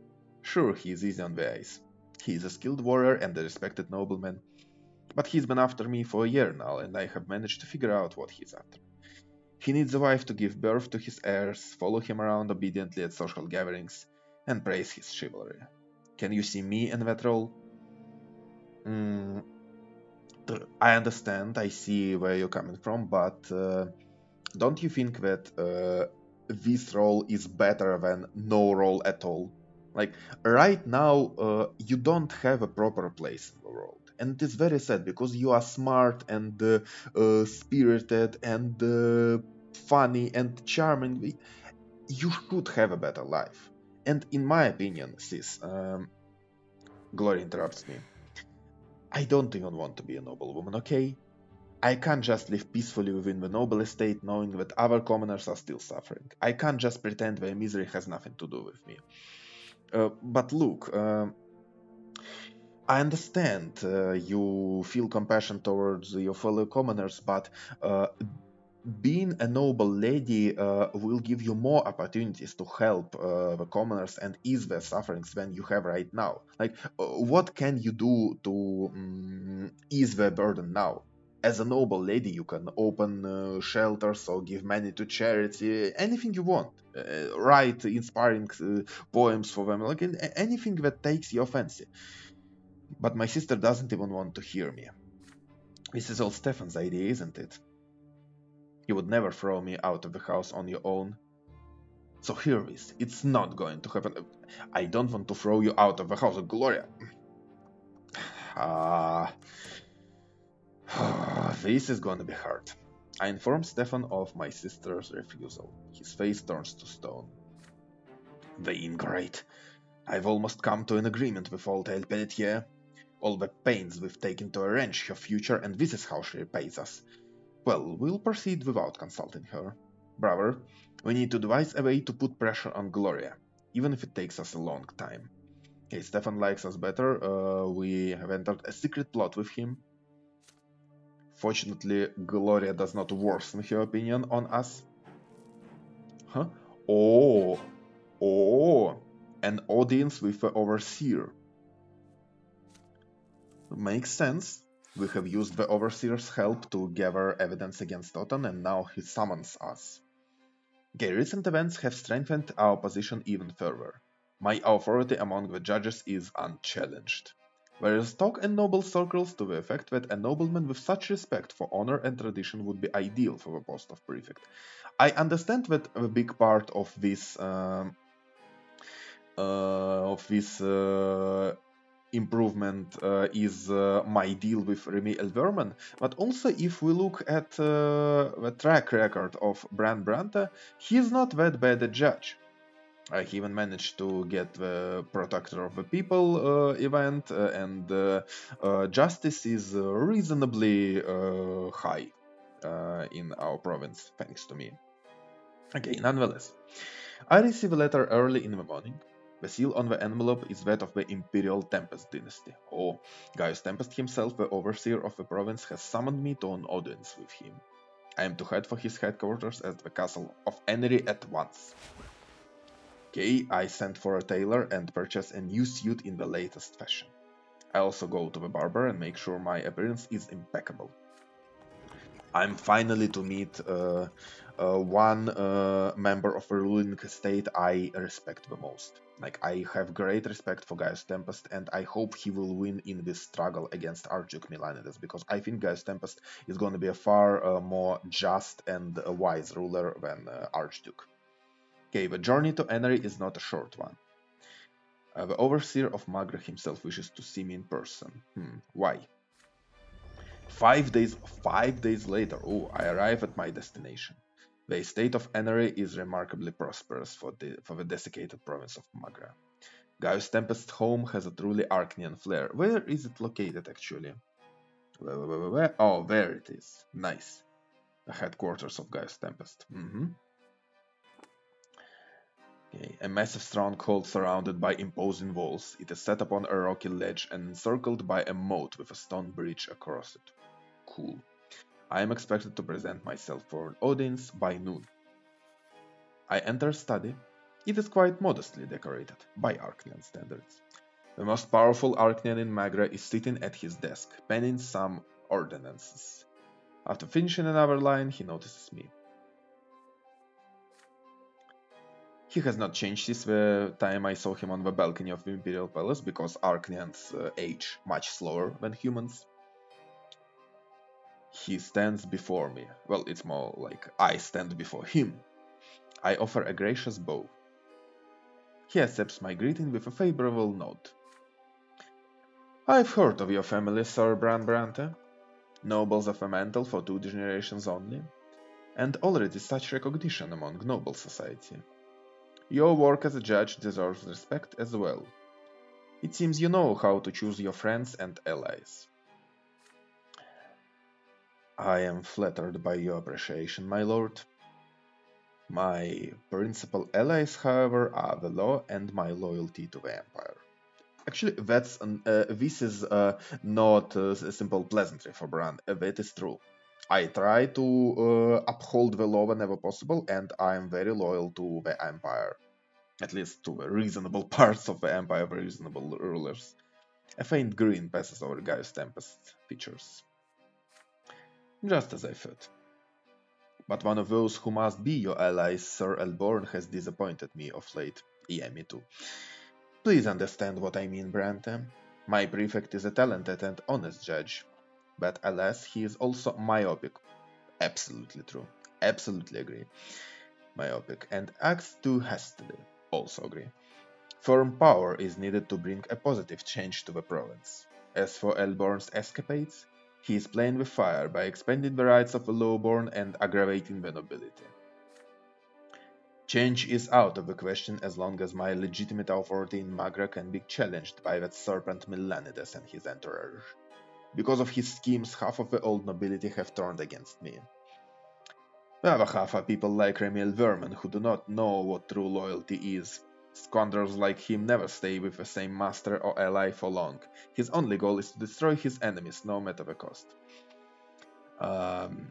Sure, he is easy on the eyes. He is a skilled warrior and a respected nobleman, but he's been after me for a year now, and I have managed to figure out what he's after. He needs a wife to give birth to his heirs, follow him around obediently at social gatherings, and praise his chivalry. Can you see me in that role? Mm, I understand, I see where you're coming from, but uh, don't you think that uh, this role is better than no role at all? Like right now, uh, you don't have a proper place in the world, and it is very sad because you are smart and uh, uh, spirited and uh, funny and charming. You should have a better life. And in my opinion, sis, um, Gloria interrupts me. I don't even want to be a noble woman, okay? I can't just live peacefully within the noble estate knowing that other commoners are still suffering. I can't just pretend their misery has nothing to do with me. Uh, but look, uh, I understand uh, you feel compassion towards your fellow commoners, but being a noble lady uh, will give you more opportunities to help uh, the commoners and ease their sufferings than you have right now. Like, uh, what can you do to um, ease their burden now? As a noble lady, you can open uh, shelters or give money to charity, anything you want. Uh, write inspiring uh, poems for them, like anything that takes your fancy. But my sister doesn't even want to hear me. This is all Stefan's idea, isn't it? You would never throw me out of the house on your own. So here is, it's not going to happen. I don't want to throw you out of the house, Gloria. Ah, this is going to be hard. I inform Stefan of my sister's refusal. His face turns to stone. The ingrate. I've almost come to an agreement with old El Pelletier. All the pains we've taken to arrange her future, and this is how she repays us. Well, we'll proceed without consulting her. Brother, we need to devise a way to put pressure on Gloria, even if it takes us a long time. Okay, Stefan likes us better. Uh, we have entered a secret plot with him. Fortunately, Gloria does not worsen her opinion on us. Huh? Oh, oh, an audience with the overseer. Makes sense. We have used the Overseer's help to gather evidence against Otton and now he summons us. Okay, recent events have strengthened our position even further. My authority among the judges is unchallenged. There is talk in noble circles to the effect that a nobleman with such respect for honor and tradition would be ideal for the post of prefect. I understand that a big part of this um, uh, of this uh, improvement uh, is uh, my deal with Remy Elverman, but also if we look at uh, the track record of Bran Brante, he's not that bad a judge. Uh, he even managed to get the Protector of the People uh, event, uh, and justice is reasonably high in our province, thanks to me. Okay, nonetheless, I receive a letter early in the morning the seal on the envelope is that of the Imperial Tempest dynasty. Oh, Gaius Tempest himself, the overseer of the province, has summoned me to an audience with him. I am to head for his headquarters at the castle of Enery at once. Okay, I send for a tailor and purchase a new suit in the latest fashion. I also go to the barber and make sure my appearance is impeccable. I'm finally to meet uh, uh, one uh, member of a ruling state I respect the most. Like, I have great respect for Gaius Tempest, and I hope he will win in this struggle against Archduke Milanides, because I think Gaius Tempest is going to be a far uh, more just and wise ruler than uh, Archduke. Okay, the journey to Enery is not a short one. Uh, the overseer of Magra himself wishes to see me in person. Hmm, why? Five days, five days later, oh, I arrive at my destination. The estate of Enery is remarkably prosperous for the, for the desiccated province of Magra. Gaius Tempest's home has a truly Arknian flair. Where is it located actually? Where, where, where, oh, there it is. Nice. The headquarters of Gaius Tempest. Mm -hmm. Okay. A massive stronghold surrounded by imposing walls. It is set upon a rocky ledge and encircled by a moat with a stone bridge across it. Cool. I am expected to present myself for an audience by noon. I enter study. It is quite modestly decorated, by Arknian standards. The most powerful Arknian in Magra is sitting at his desk, penning some ordinances. After finishing another line, he notices me. He has not changed since the time I saw him on the balcony of the Imperial Palace, because Arknians uh, age much slower than humans. He stands before me. Well, it's more like I stand before him. I offer a gracious bow. He accepts my greeting with a favorable nod. I've heard of your family, Sir Bran Brante. Nobles of a mantle for two generations only, and already such recognition among noble society. Your work as a judge deserves respect as well. It seems you know how to choose your friends and allies. I am flattered by your appreciation, my lord. My principal allies, however, are the law and my loyalty to the Empire. Actually, that's an, uh, this is uh, not uh, a simple pleasantry for Bran. Uh, that is true. I try to uh, uphold the law whenever possible, and I am very loyal to the Empire. At least to the reasonable parts of the Empire, the reasonable rulers. A faint grin passes over Gaius Tempest features. Just as I thought. But one of those who must be your allies, Sir Elborn, has disappointed me of late. Yeah, me too. Please understand what I mean, Brante. My prefect is a talented and honest judge, but alas, he is also myopic. Absolutely true. Absolutely agree. Myopic and acts too hastily. Also agree. Firm power is needed to bring a positive change to the province. As for Elborn's escapades, he is playing with fire by expanding the rights of the lowborn and aggravating the nobility. Change is out of the question as long as my legitimate authority in Magra can be challenged by that serpent Milanides and his entourage. Because of his schemes, half of the old nobility have turned against me. The other half are people like Remy Elverman who do not know what true loyalty is. Scoundrels like him never stay with the same master or ally for long. His only goal is to destroy his enemies, no matter the cost. Um,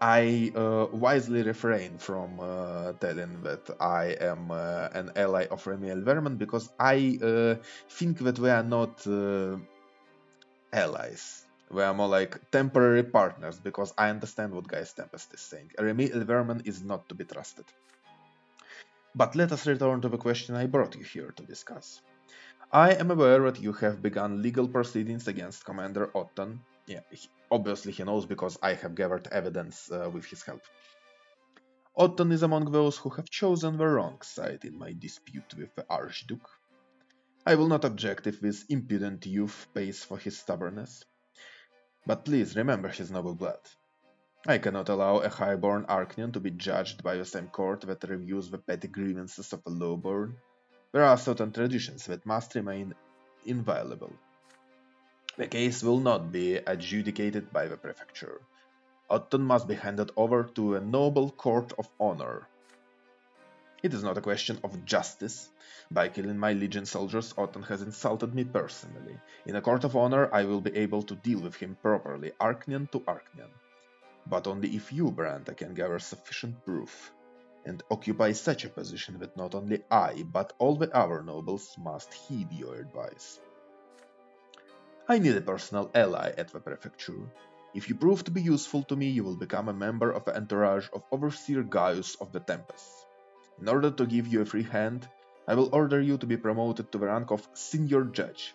I uh, wisely refrain from uh, telling that I am uh, an ally of Remy Elverman because I uh, think that we are not uh, allies. We are more like temporary partners because I understand what Gaius Tempest is saying. Remy Vermin is not to be trusted. But let us return to the question I brought you here to discuss. I am aware that you have begun legal proceedings against Commander Otton. Yeah, he, obviously he knows because I have gathered evidence uh, with his help. Otton is among those who have chosen the wrong side in my dispute with the Archduke. I will not object if this impudent youth pays for his stubbornness. But please remember his noble blood. I cannot allow a highborn to be judged by the same court that reviews the petty grievances of a lowborn. There are certain traditions that must remain inviolable. The case will not be adjudicated by the prefecture. Otton must be handed over to a noble court of honor. It is not a question of justice. By killing my legion soldiers, Otton has insulted me personally. In a court of honor, I will be able to deal with him properly, Arknian to Arknian. But only if you, Brante, can gather sufficient proof and occupy such a position that not only I, but all the other nobles must heed your advice. I need a personal ally at the prefecture. If you prove to be useful to me, you will become a member of the entourage of Overseer Gaius of the Tempest. In order to give you a free hand, I will order you to be promoted to the rank of Senior Judge.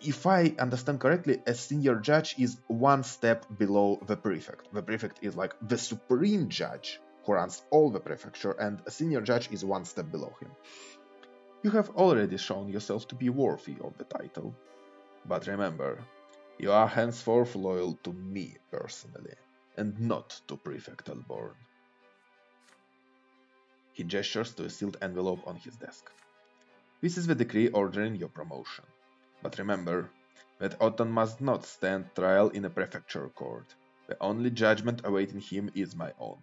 If I understand correctly, a Senior Judge is one step below the Prefect. The Prefect is like the Supreme Judge who runs all the prefecture, and a Senior Judge is one step below him. You have already shown yourself to be worthy of the title. But remember, you are henceforth loyal to me personally, and not to Prefect Elborn. He gestures to a sealed envelope on his desk. This is the decree ordering your promotion. But remember that Otton must not stand trial in a prefecture court. The only judgment awaiting him is my own.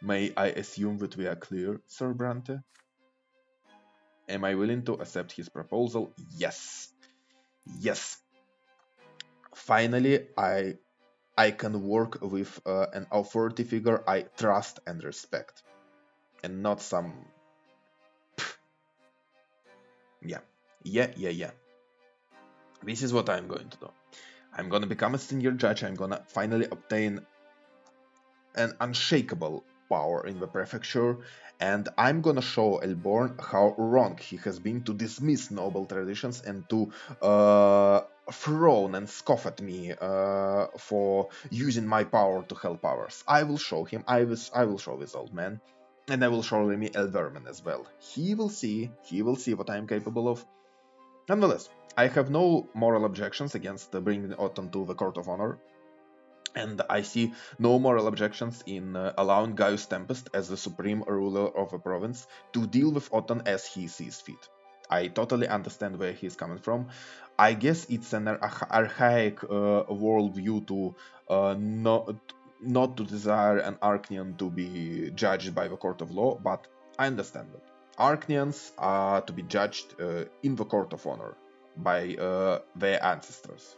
May I assume that we are clear, Sir Brante? Am I willing to accept his proposal? Yes. Yes. Finally, I I can work with uh, an authority figure I trust and respect, and not some. Yeah, yeah, yeah, yeah. This is what I'm going to do. I'm gonna become a senior judge. I'm gonna finally obtain an unshakable power in the prefecture, and I'm gonna show Elborn how wrong he has been to dismiss noble traditions and to uh, frown and scoff at me uh, for using my power to help others. I will show him, I will, I will show this old man, and I will show Remy Elverman as well. He will see, he will see what I am capable of. Nonetheless, I have no moral objections against bringing Otton to the Court of Honor, and I see no moral objections in uh, allowing Gaius Tempest, as the supreme ruler of a province, to deal with Otton as he sees fit. I totally understand where he's coming from. I guess it's an archaic uh, worldview to uh, not not to desire an Arknian to be judged by the court of law, but I understand that. Arknians are to be judged uh, in the court of honor by uh, their ancestors.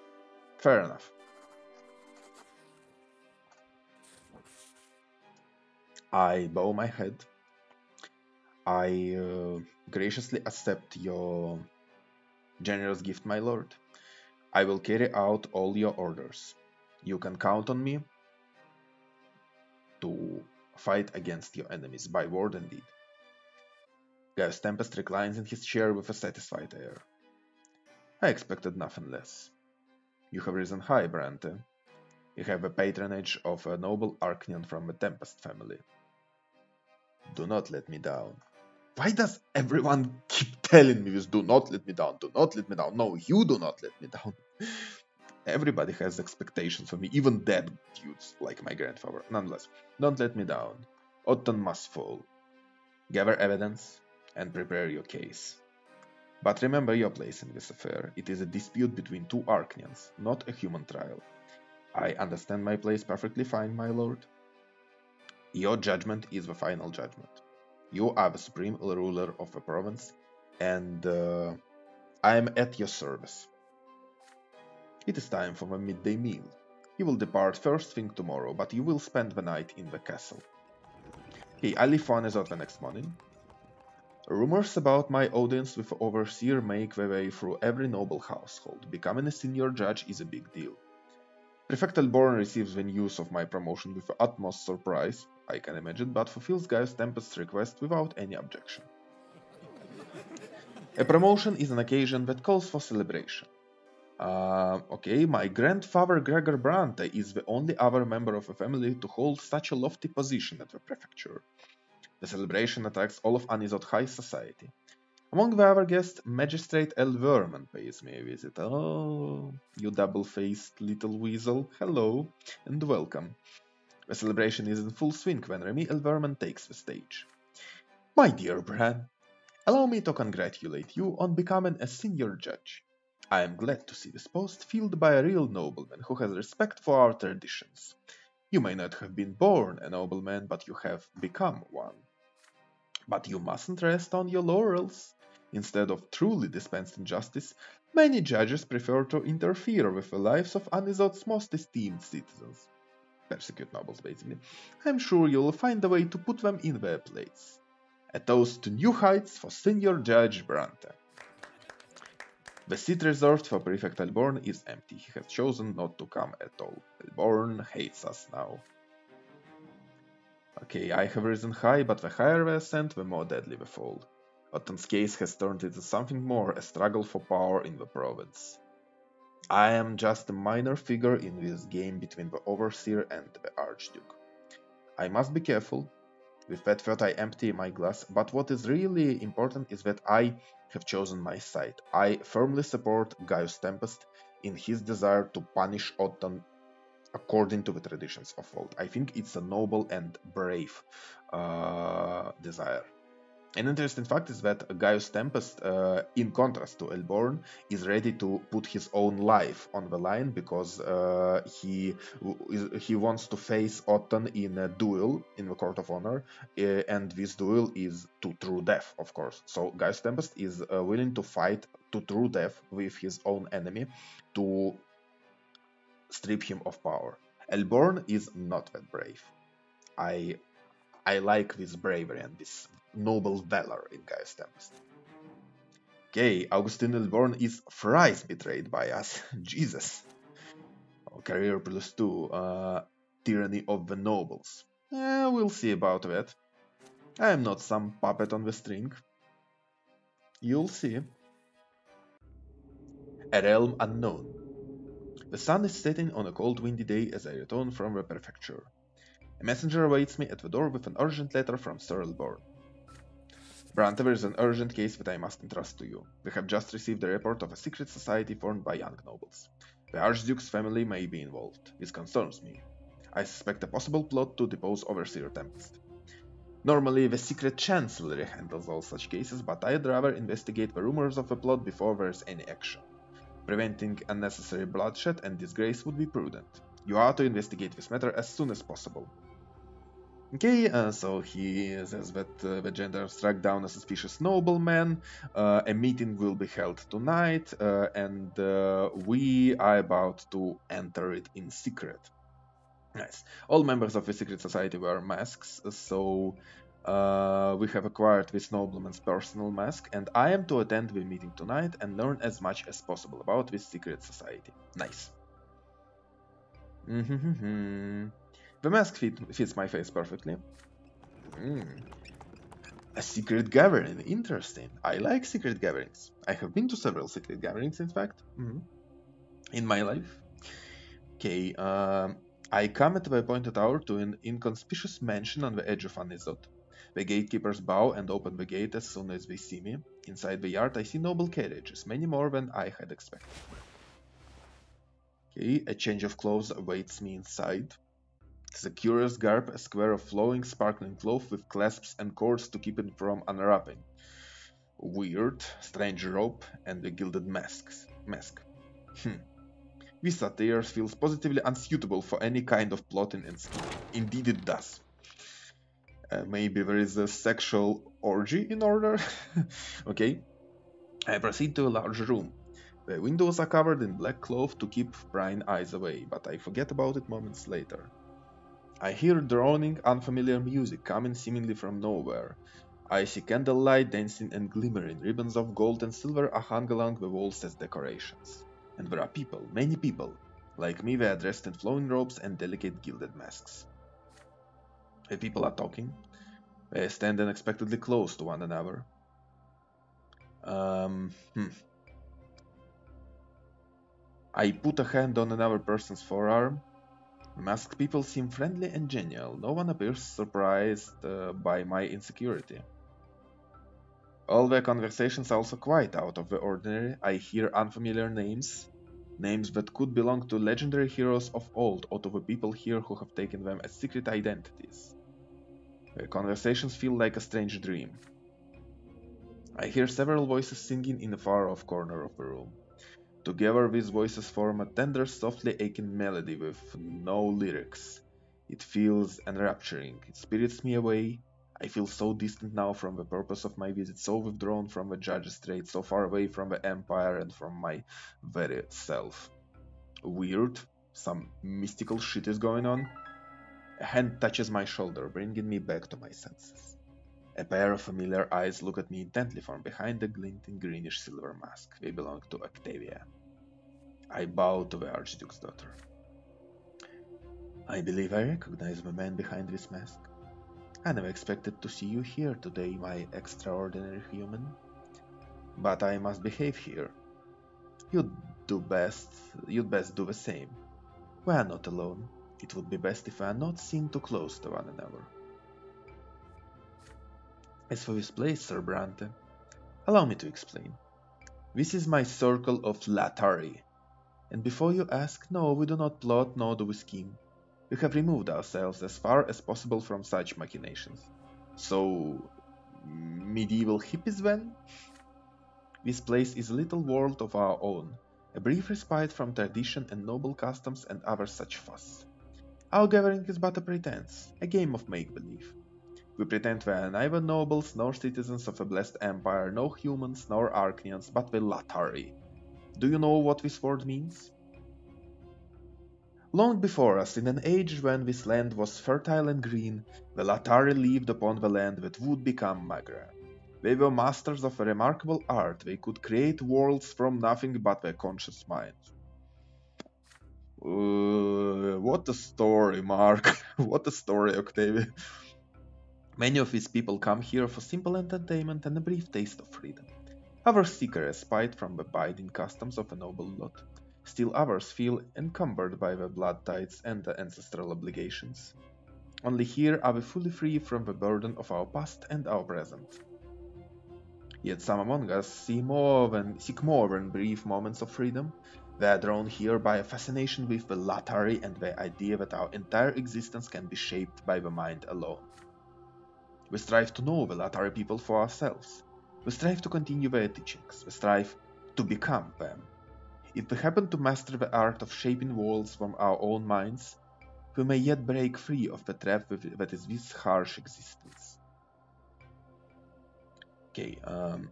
Fair enough. I bow my head. I uh, graciously accept your generous gift, my lord. I will carry out all your orders. You can count on me to fight against your enemies by word and deed. Gaius Tempest reclines in his chair with a satisfied air. I expected nothing less. You have risen high, Brante. You have the patronage of a noble Arknian from the Tempest family. Do not let me down. Why does everyone keep telling me this? Do not let me down, do not let me down. No, you do not let me down. Everybody has expectations of me, even dead dudes like my grandfather. Nonetheless, don't let me down. Otton must fall. Gather evidence and prepare your case. But remember your place in this affair. It is a dispute between two Arknians, not a human trial. I understand my place perfectly fine, my lord. Your judgment is the final judgment. You are the supreme ruler of the province, and uh, I am at your service. It is time for the midday meal. You will depart first thing tomorrow, but you will spend the night in the castle. Okay, I leave Farnezot the next morning. Rumors about my audience with Overseer make their way through every noble household. Becoming a senior judge is a big deal. Prefect Elborn receives the news of my promotion with the utmost surprise, I can imagine, but fulfills Gaius Tempest's request without any objection. A promotion is an occasion that calls for celebration. Uh, okay, my grandfather Gregor Brante is the only other member of the family to hold such a lofty position at the prefecture. The celebration attracts all of Anizot high society. Among the other guests, Magistrate Elverman pays me a visit. Oh, you double-faced little weasel, hello and welcome. The celebration is in full swing when Remy Elverman takes the stage. My dear Bran, allow me to congratulate you on becoming a senior judge. I am glad to see this post filled by a real nobleman who has respect for our traditions. You may not have been born a nobleman, but you have become one. But you mustn't rest on your laurels. Instead of truly dispensing justice, many judges prefer to interfere with the lives of Anizot's most esteemed citizens. Persecute nobles, basically. I'm sure you'll find a way to put them in their place. A toast to new heights for Senior Judge Brante. The seat reserved for Prefect Elborn is empty. He has chosen not to come at all. Elborn hates us now. Okay, I have risen high, but the higher we ascend, the more deadly we fall. Otton's case has turned into something more, a struggle for power in the province. I am just a minor figure in this game between the Overseer and the Archduke. I must be careful. With that thought I empty my glass, but what is really important is that I have chosen my side. I firmly support Gaius Tempest in his desire to punish Otton according to the traditions of old. I think it's a noble and brave uh, desire. An interesting fact is that Gaius Tempest, uh, in contrast to Elborn, is ready to put his own life on the line because uh, he he wants to face Otton in a duel in the Court of Honor, uh, and this duel is to true death, of course. So Gaius Tempest is uh, willing to fight to true death with his own enemy to strip him of power. Elborn is not that brave. I I like this bravery and this noble valor in Gaius Tempest. Okay, Augustine Elborn is thrice betrayed by us. Jesus. Oh, career plus two. Uh, tyranny of the nobles. Eh, we'll see about that. I am not some puppet on the string. You'll see. A realm unknown. The sun is setting on a cold windy day as I return from the prefecture. A messenger awaits me at the door with an urgent letter from Sir Elborn. Brante, there is an urgent case that I must entrust to you. We have just received a report of a secret society formed by young nobles. The Archduke's family may be involved. This concerns me. I suspect a possible plot to depose Overseer Tempest. Normally, the secret chancellery handles all such cases, but I'd rather investigate the rumors of a plot before there's any action. Preventing unnecessary bloodshed and disgrace would be prudent. You are to investigate this matter as soon as possible. Okay, uh, so he says that uh, the gendarmes tracked down a suspicious nobleman. Uh, a meeting will be held tonight, uh, and uh, we are about to enter it in secret. Nice. All members of the secret society wear masks, so uh, we have acquired this nobleman's personal mask, and I am to attend the meeting tonight and learn as much as possible about this secret society. Nice. Mm-hmm. The mask fit, fits my face perfectly. Mm. A secret gathering, interesting. I like secret gatherings. I have been to several secret gatherings, in fact, mm. in my life. Okay, um, I come at the appointed hour to an inconspicuous mansion on the edge of Anizot. The gatekeepers bow and open the gate as soon as they see me. Inside the yard I see noble carriages, many more than I had expected. Okay, a change of clothes awaits me inside. It's a curious garb, a square of flowing, sparkling cloth with clasps and cords to keep it from unwrapping. Weird, strange robe, and a gilded masks, mask. Hmm. This attire feels positively unsuitable for any kind of plotting and scheme. Indeed it does. Uh, maybe there is a sexual orgy in order? okay. I proceed to a large room. The windows are covered in black cloth to keep prying eyes away, but I forget about it moments later. I hear droning, unfamiliar music coming seemingly from nowhere. I see candlelight dancing and glimmering, ribbons of gold and silver are hung along the walls as decorations. And there are people, many people. Like me, they are dressed in flowing robes and delicate gilded masks. The people are talking. They stand unexpectedly close to one another. Um, hmm. I put a hand on another person's forearm Masked people seem friendly and genial. No one appears surprised uh, by my insecurity. All their conversations are also quite out of the ordinary. I hear unfamiliar names, names that could belong to legendary heroes of old or to the people here who have taken them as secret identities. The conversations feel like a strange dream. I hear several voices singing in a far off corner of the room. Together these voices form a tender, softly aching melody with no lyrics. It feels enrapturing, it spirits me away. I feel so distant now from the purpose of my visit, so withdrawn from the Judge's Strait, so far away from the Empire and from my very self. Weird, some mystical shit is going on. A hand touches my shoulder, bringing me back to my senses. A pair of familiar eyes look at me intently from behind the glinting greenish silver mask. They belong to Octavia. I bow to the Archduke's daughter. I believe I recognize the man behind this mask. I never expected to see you here today, my extraordinary human. But I must behave here. You'd do best, you'd best do the same. We are not alone. It would be best if we are not seen too close to one another. As for this place, Sir Brante, allow me to explain. This is my circle of Latari, and before you ask, no, we do not plot nor do we scheme. We have removed ourselves as far as possible from such machinations. So, medieval hippies then? This place is a little world of our own, a brief respite from tradition and noble customs and other such fuss. Our gathering is but a pretense, a game of make-believe. We pretend we are neither nobles nor citizens of a blessed empire, no humans nor Arknians, but the Latari. Do you know what this word means? Long before us, in an age when this land was fertile and green, the Latari lived upon the land that would become Magra. They were masters of a remarkable art, they could create worlds from nothing but their conscious minds. Uh, what a story, Mark. what a story, Octavia. Many of these people come here for simple entertainment and a brief taste of freedom. Others seek a respite from the binding customs of a noble lot. Still others feel encumbered by the blood ties and the ancestral obligations. Only here are we fully free from the burden of our past and our present. Yet some among us see more than, seek more than brief moments of freedom. They are drawn here by a fascination with the Latari and the idea that our entire existence can be shaped by the mind alone. We strive to know the Latari people for ourselves. We strive to continue their teachings. We strive to become them. If we happen to master the art of shaping worlds from our own minds, we may yet break free of the trap that is this harsh existence. Okay, um,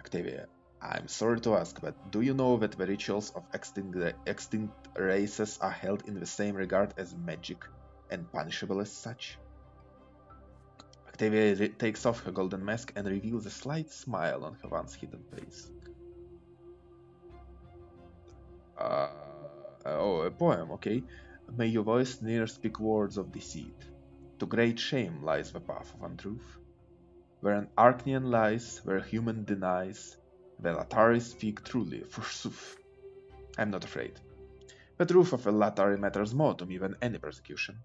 Octavia, I'm sorry to ask, but do you know that the rituals of extinct, extinct races are held in the same regard as magic and punishable as such? Octavia takes off her golden mask and reveals a slight smile on her once hidden face. Uh, oh, a poem, okay. May your voice ne'er speak words of deceit. To great shame lies the path of untruth. Where an Arknian lies, where a human denies, the Latari speak truly, forsooth. I'm not afraid. The truth of a Latari matters more to me than any persecution.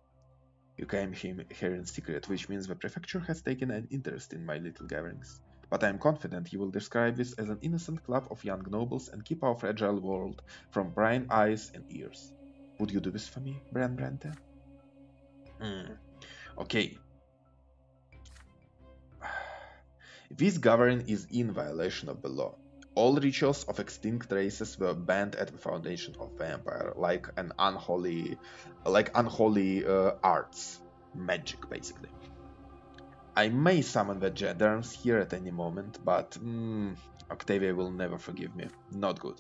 You came here in secret, which means the prefecture has taken an interest in my little gatherings. But I am confident you will describe this as an innocent club of young nobles and keep our fragile world from prying eyes and ears. Would you do this for me, Bran Brante? Mm. Okay. This gathering is in violation of the law. All rituals of extinct races were banned at the foundation of the empire, like an unholy, like unholy uh, arts, magic, basically. I may summon the gendarmes here at any moment, but mm, Octavia will never forgive me. Not good.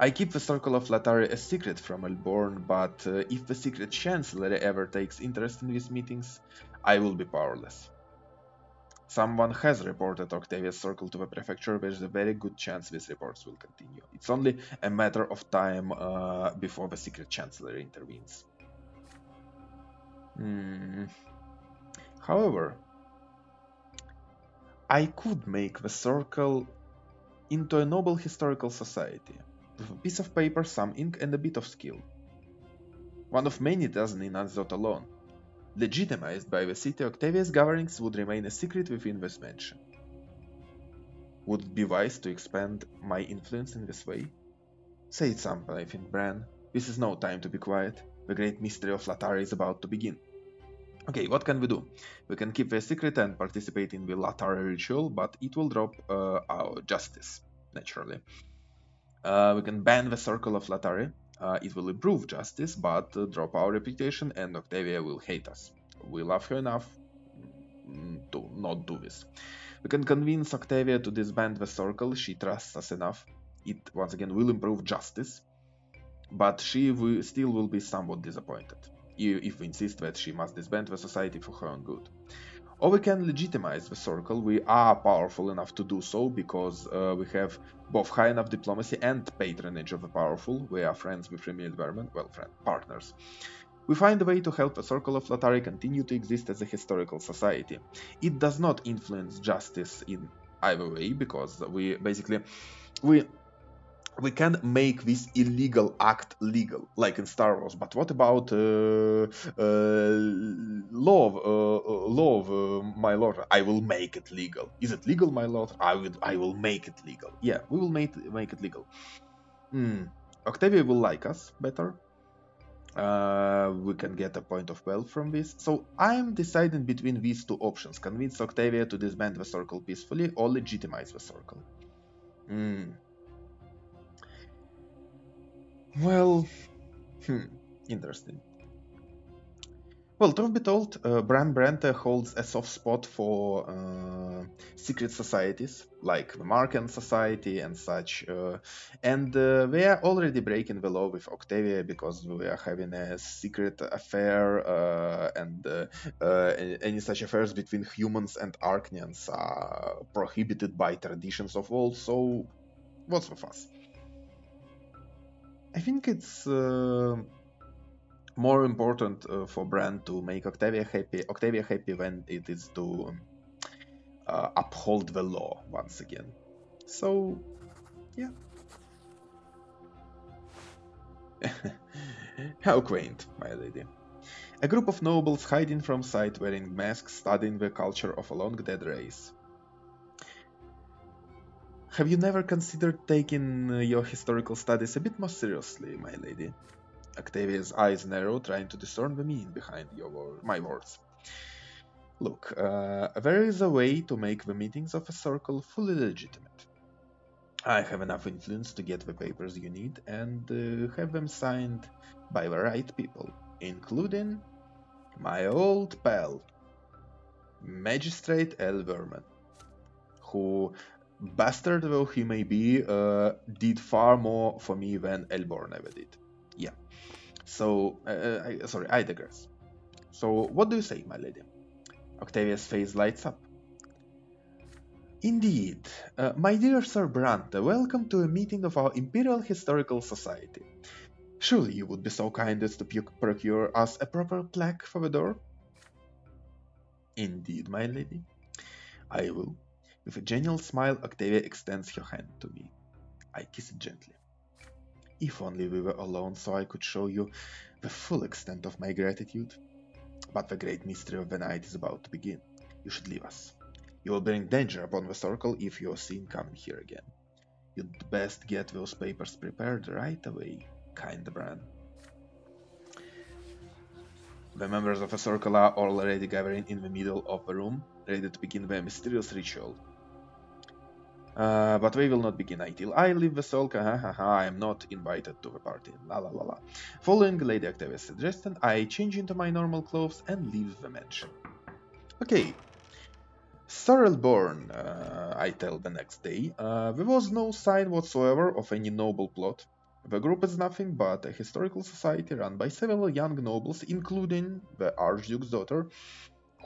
I keep the Circle of Latari a secret from Elborn, but uh, if the Secret Chancellery ever takes interest in these meetings, I will be powerless. Someone has reported Octavia's circle to the prefecture, there's a very good chance these reports will continue. It's only a matter of time uh, before the secret chancellor intervenes. Hmm. However, I could make the circle into a noble historical society, with a piece of paper, some ink and a bit of skill. One of many dozen in Azot alone, Legitimized by the city, Octavia's gatherings would remain a secret within this mansion. Would it be wise to expand my influence in this way? Say something, I think, Bran. This is no time to be quiet. The great mystery of Latari is about to begin. Okay, what can we do? We can keep the secret and participate in the Latari ritual, but it will drop uh, our justice, naturally. Uh, we can ban the Circle of Latari, uh, it will improve justice, but uh, drop our reputation and Octavia will hate us. We love her enough mm, to not do this. We can convince Octavia to disband the circle, she trusts us enough. It once again will improve justice, but she will, still will be somewhat disappointed if we insist that she must disband the society for her own good. Or we can legitimize the circle, we are powerful enough to do so because uh, we have both high enough diplomacy and patronage of the powerful, we are friends with Remy Elverman, well, friend, partners. We find a way to help the Circle of Latari continue to exist as a historical society. It does not influence justice in either way, because we basically we we can make this illegal act legal, like in Star Wars. But what about uh, uh, love, uh, uh love, uh, my lord? I will make it legal. Is it legal, my lord? I will, I will make it legal. Yeah, we will make make it legal. Hmm. Octavia will like us better. Uh, we can get a point of wealth from this. So I'm deciding between these two options: convince Octavia to disband the circle peacefully, or legitimize the circle. Hmm. Well, hmm, interesting. Well, truth be told, uh, Brante holds a soft spot for uh, secret societies, like the Marken Society and such, uh, and uh, we are already breaking the law with Octavia because we are having a secret affair, uh, and uh, any such affairs between humans and Arknians are prohibited by traditions of old, so what's with us? I think it's uh, more important uh, for Bran to make Octavia happy. Octavia happy when it is to uh, uphold the law once again. So, yeah. How quaint, my lady. A group of nobles hiding from sight wearing masks studying the culture of a long dead race. Have you never considered taking uh, your historical studies a bit more seriously, my lady? Octavia's eyes narrow, trying to discern the meaning behind your my words. Look, uh, there is a way to make the meetings of a circle fully legitimate. I have enough influence to get the papers you need and uh, have them signed by the right people, including my old pal, Magistrate Elverman, who, bastard though he may be, uh, did far more for me than Elborn ever did. Yeah. So, uh, I, sorry, I digress. So, what do you say, my lady? Octavia's face lights up. Indeed. Uh, my dear Sir Brante, welcome to a meeting of our Imperial Historical Society. Surely you would be so kind as to procure us a proper plaque for the door? Indeed, my lady. I will. With a genial smile, Octavia extends her hand to me. I kiss it gently. If only we were alone so I could show you the full extent of my gratitude. But the great mystery of the night is about to begin. You should leave us. You will bring danger upon the circle if you are seen coming here again. You'd best get those papers prepared right away, kind Bran. The members of the circle are already gathering in the middle of the room, ready to begin their mysterious ritual. Uh, but we will not begin until I leave the. Ha, ha, ha, I am not invited to the party. La la la la. Following Lady Octavia's suggestion, I change into my normal clothes and leave the mansion. Okay, Sir Elborn, uh, I tell the next day, uh, there was no sign whatsoever of any noble plot. The group is nothing but a historical society run by several young nobles, including the Archduke's daughter,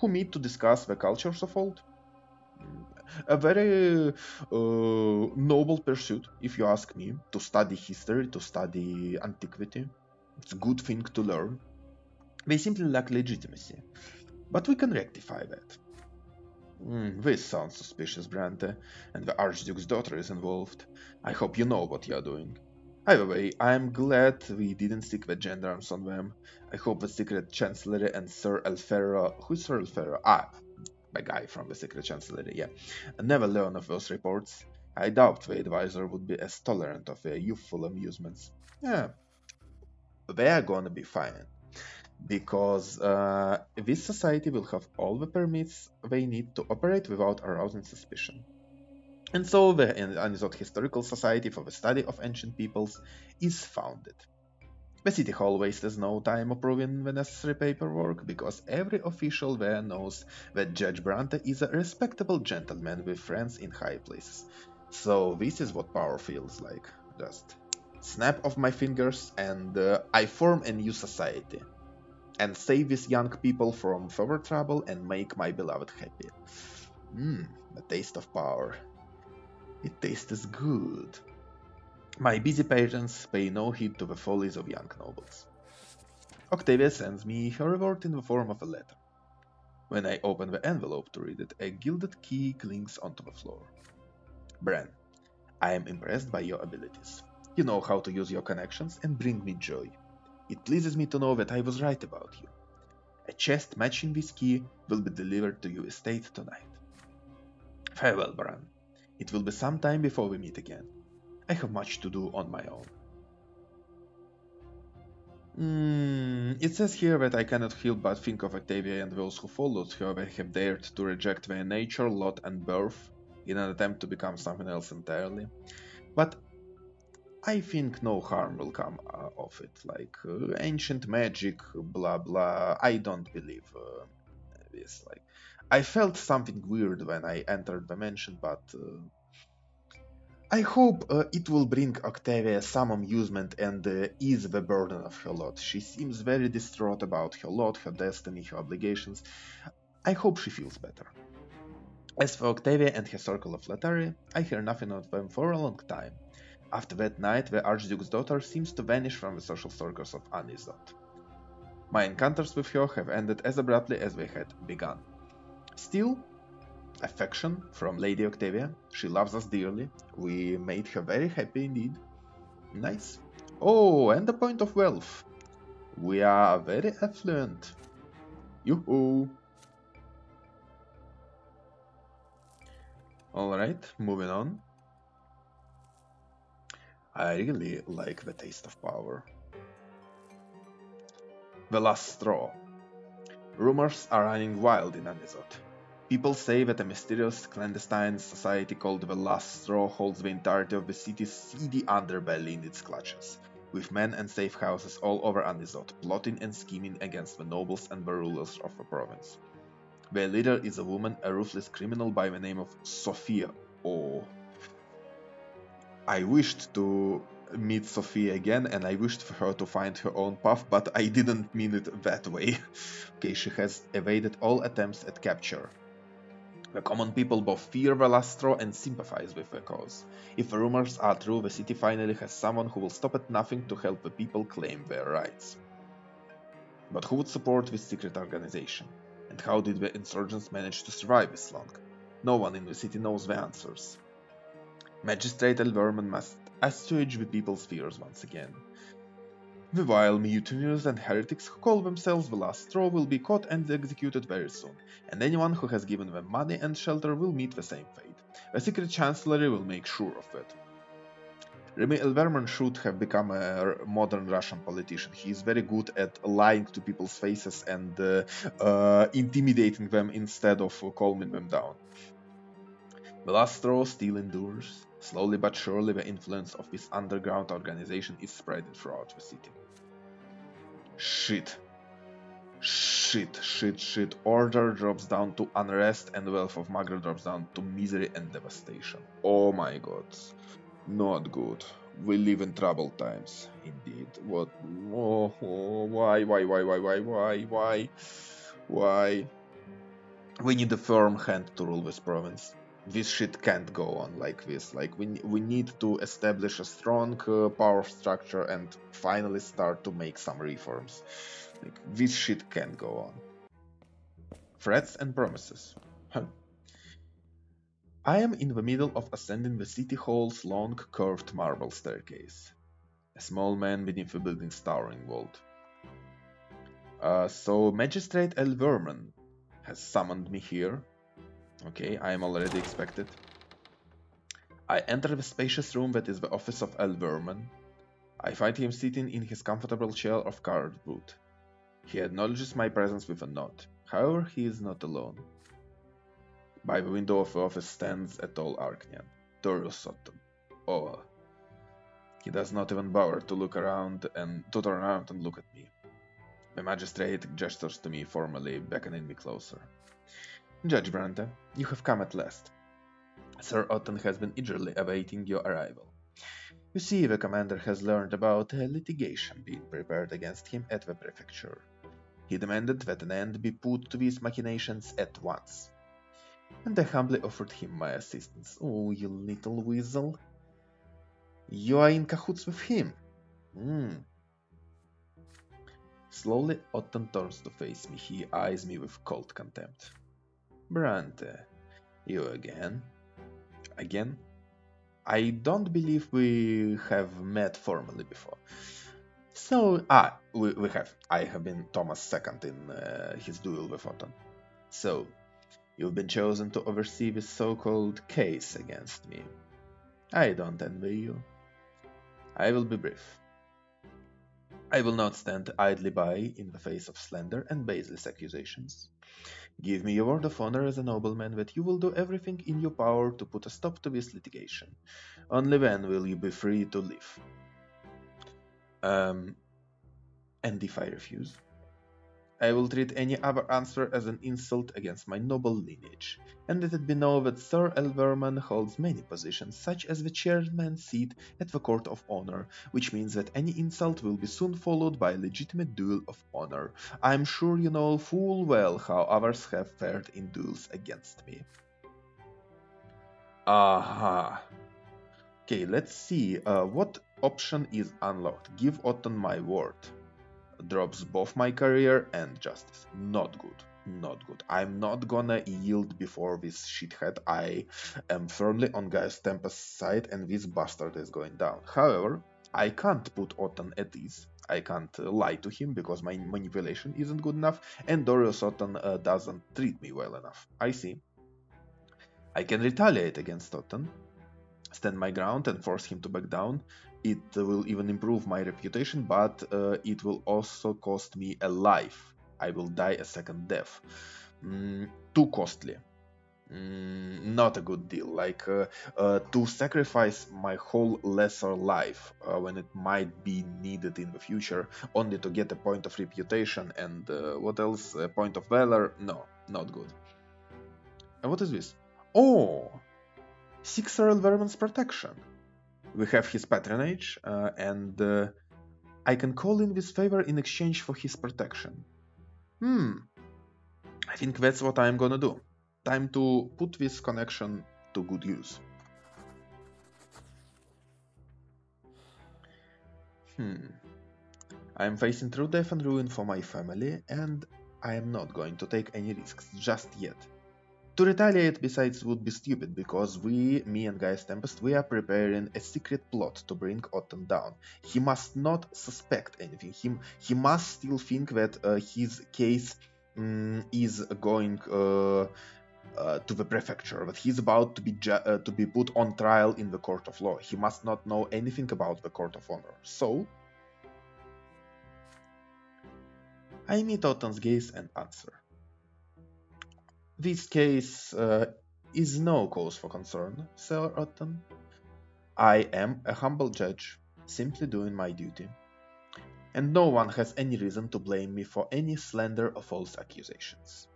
who meet to discuss the cultures of old. A very uh, noble pursuit, if you ask me, to study history, to study antiquity. It's a good thing to learn. They simply lack legitimacy. But we can rectify that. Mm, this sounds suspicious, Brante, and the Archduke's daughter is involved. I hope you know what you're doing. Either way, I'm glad we didn't stick the gendarmes on them. I hope the Secret Chancellery and Sir Alfero... Who's Sir Alfero? Ah, the guy from the Secret Chancellery, yeah. never learn of those reports. I doubt the advisor would be as tolerant of their youthful amusements. Yeah, they're gonna be fine because uh, this society will have all the permits they need to operate without arousing suspicion. And so the Anizot Historical Society for the Study of Ancient Peoples is founded. The city hall wastes no time approving the necessary paperwork because every official there knows that Judge Brante is a respectable gentleman with friends in high places. So this is what power feels like. Just snap of my fingers and uh, I form a new society and save these young people from further trouble and make my beloved happy. Mmm, the taste of power. It tastes good. My busy parents pay no heed to the follies of young nobles. Octavia sends me her reward in the form of a letter. When I open the envelope to read it, a gilded key clings onto the floor. Bran, I am impressed by your abilities. You know how to use your connections and bring me joy. It pleases me to know that I was right about you. A chest matching this key will be delivered to your estate tonight. Farewell, Bran. It will be some time before we meet again. I have much to do on my own. Mm, it says here that I cannot help but think of Octavia and those who followed her that have dared to reject their nature, lot, and birth in an attempt to become something else entirely. But I think no harm will come uh, of it. Like uh, ancient magic, blah blah. I don't believe uh, this. Like I felt something weird when I entered the mansion, but uh, I hope uh, it will bring Octavia some amusement and uh, ease the burden of her lot. She seems very distraught about her lot, her destiny, her obligations. I hope she feels better. As for Octavia and her circle of Latari, I hear nothing of them for a long time. After that night, the Archduke's daughter seems to vanish from the social circles of Anizot. My encounters with her have ended as abruptly as they had begun. Still, affection from Lady Octavia. She loves us dearly. We made her very happy indeed. Nice. Oh, and the point of wealth. We are very affluent. Yoo-hoo! Alright, moving on. I really like the taste of power. The last straw. Rumors are running wild in Anizot. People say that a mysterious clandestine society called the Last Straw holds the entirety of the city's seedy underbelly in its clutches, with men and safe houses all over Anizot, plotting and scheming against the nobles and the rulers of the province. Their leader is a woman, a ruthless criminal by the name of Sophia. Oh. I wished to meet Sophia again and I wished for her to find her own path, but I didn't mean it that way. okay, she has evaded all attempts at capture. The common people both fear the Last Straw and sympathize with the cause. If the rumors are true, the city finally has someone who will stop at nothing to help the people claim their rights. But who would support this secret organization? And how did the insurgents manage to survive this long? No one in the city knows the answers. Magistrate Elverman must assuage the people's fears once again. The vile mutineers and heretics who call themselves the last straw will be caught and executed very soon, and anyone who has given them money and shelter will meet the same fate. The secret chancellery will make sure of it. Remy Elverman should have become a modern Russian politician. He is very good at lying to people's faces and uh, uh, intimidating them instead of calming them down. The last straw still endures. Slowly but surely the influence of this underground organization is spreading throughout the city. Shit. Shit, shit, shit. Order drops down to unrest and wealth of Magra drops down to misery and devastation. Oh my god. Not good. We live in troubled times. Indeed. What? Oh, oh, why, why, why, why, why, why, why? Why? We need a firm hand to rule this province this shit can't go on like this. Like we we need to establish a strong uh, power structure and finally start to make some reforms. Like this shit can't go on. Threats and promises. Huh. I am in the middle of ascending the city hall's long curved marble staircase. A small man beneath the building's towering vault. Uh, so Magistrate Elverman has summoned me here Okay, I am already expected. I enter the spacious room that is the office of Elverman. I find him sitting in his comfortable chair of cardboard. He acknowledges my presence with a nod. However, he is not alone. By the window of the office stands a tall Arknian, Dorius Otton. Oh, he does not even bother to look around and to turn around and look at me. The magistrate gestures to me formally, beckoning me closer. Judge Brante, you have come at last. Sir Otton has been eagerly awaiting your arrival. You see, the commander has learned about a litigation being prepared against him at the prefecture. He demanded that an end be put to these machinations at once. And I humbly offered him my assistance. Oh, you little weasel. You are in cahoots with him. Hmm. Slowly, Otton turns to face me. He eyes me with cold contempt. Brante, you again? Again? I don't believe we have met formally before. So, ah, we, we have. I have been Thomas second in uh, his duel with Otton. So, you've been chosen to oversee this so-called case against me. I don't envy you. I will be brief. I will not stand idly by in the face of slander and baseless accusations. Give me your word of honor as a nobleman that you will do everything in your power to put a stop to this litigation. Only then will you be free to live. Um, and if I refuse? I will treat any other answer as an insult against my noble lineage, and let it be known that Sir Elverman holds many positions, such as the chairman's seat at the Court of Honor, which means that any insult will be soon followed by a legitimate duel of honor. I am sure you know full well how others have fared in duels against me. Aha. Okay, let's see. Uh, what option is unlocked? Give Otton my word drops both my career and justice. Not good. Not good. I'm not gonna yield before this shithead. I am firmly on Gaius Tempest's side and this bastard is going down. However, I can't put Otton at ease. I can't uh, lie to him because my manipulation isn't good enough and Dorius Otton uh, doesn't treat me well enough. I see. I can retaliate against Otton, stand my ground and force him to back down, it will even improve my reputation, but uh, it will also cost me a life. I will die a second death. Mm, too costly. mm, not a good deal. Like uh, uh, to sacrifice my whole lesser life uh, when it might be needed in the future, only to get a point of reputation and uh, what else? A point of valor? No, not good. And what is this? Oh, Sixer Elverman's protection. We have his patronage, uh, and uh, I can call in this favor in exchange for his protection. Hmm, I think that's what I'm gonna do. Time to put this connection to good use. Hmm. I am facing true death and ruin for my family, and I am not going to take any risks just yet. To retaliate, besides, would be stupid, because we, me and Gaius Tempest, we are preparing a secret plot to bring Otton down. He must not suspect anything. He, he must still think that uh, his case um, is going uh, uh, to the prefecture, that he's about to be uh, to be put on trial in the court of law. He must not know anything about the court of honor. So, I meet Otton's gaze and answer. This case uh, is no cause for concern, Sir Otton. I am a humble judge, simply doing my duty. And no one has any reason to blame me for any slander or false accusations.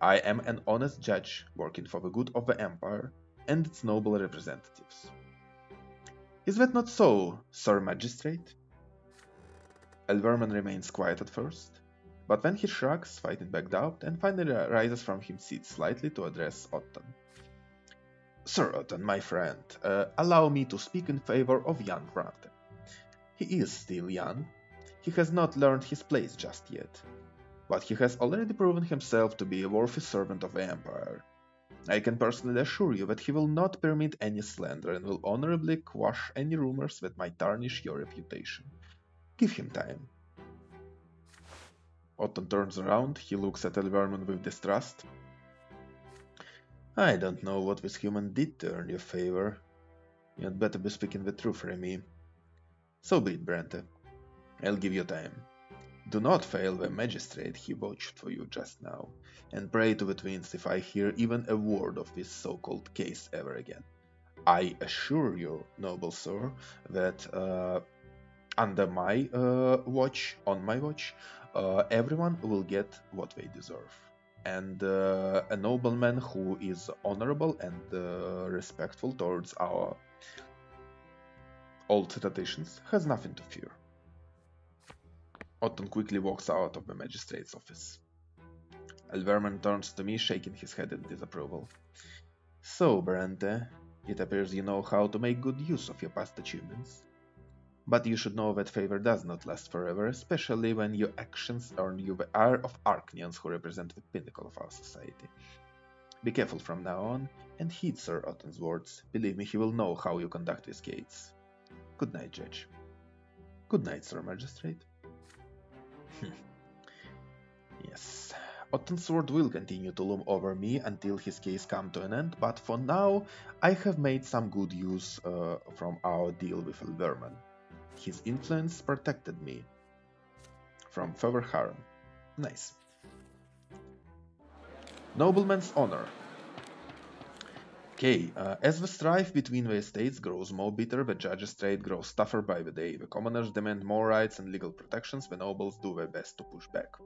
I am an honest judge working for the good of the Empire and its noble representatives. Is that not so, Sir Magistrate? Elverman remains quiet at first, but then he shrugs, fighting back doubt, and finally rises from his seat slightly to address Otton. Sir Otton, my friend, uh, allow me to speak in favor of young Brante. He is still young. He has not learned his place just yet, but he has already proven himself to be a worthy servant of the Empire. I can personally assure you that he will not permit any slander and will honorably quash any rumors that might tarnish your reputation. Give him time. Otton turns around, he looks at Elverman with distrust. I don't know what this human did to earn your favor. You'd better be speaking the truth, Remy. So be it, Brante. I'll give you time. Do not fail the magistrate he watched for you just now, and pray to the twins if I hear even a word of this so-called case ever again. I assure you, noble sir, that uh, under my uh, watch, on my watch, uh, everyone will get what they deserve. And uh, a nobleman who is honorable and uh, respectful towards our old traditions has nothing to fear. Otton quickly walks out of the magistrate's office. Elverman turns to me, shaking his head in disapproval. So, Brante, it appears you know how to make good use of your past achievements. But you should know that favor does not last forever, especially when your actions earn you the ire of Arknians who represent the pinnacle of our society. Be careful from now on, and heed Sir Otton's words. Believe me, he will know how you conduct his gates. Good night, Judge. Good night, Sir Magistrate. yes, Otton's sword will continue to loom over me until his case come to an end, but for now I have made some good use uh, from our deal with Elverman. His influence protected me from further harm. Nice. Nobleman's honor. Okay, uh, as the strife between the estates grows more bitter, the judge's trade grows tougher by the day. The commoners demand more rights and legal protections, the nobles do their best to push back.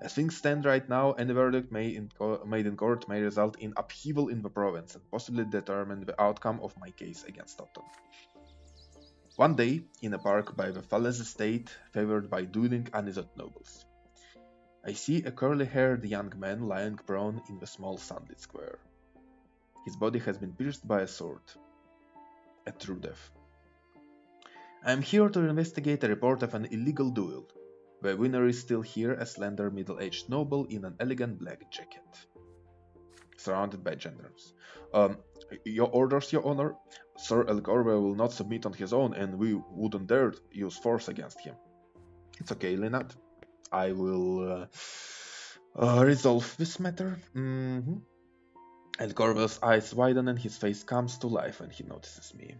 As things stand right now, any verdict made in, made in court may result in upheaval in the province and possibly determine the outcome of my case against Otton. One day, in a park by the Fales estate, favored by dueling Anizot nobles, I see a curly-haired young man lying prone in the small sunlit square. His body has been pierced by a sword. A true death. I am here to investigate a report of an illegal duel. The winner is still here, a slender middle-aged noble in an elegant black jacket, surrounded by gendarmes. Um, your orders, your honor? Sir El Corvo will not submit on his own, and we wouldn't dare use force against him. It's okay, Linat. I will uh, uh, resolve this matter. Mm-hmm. El Corvo's eyes widen and his face comes to life when he notices me.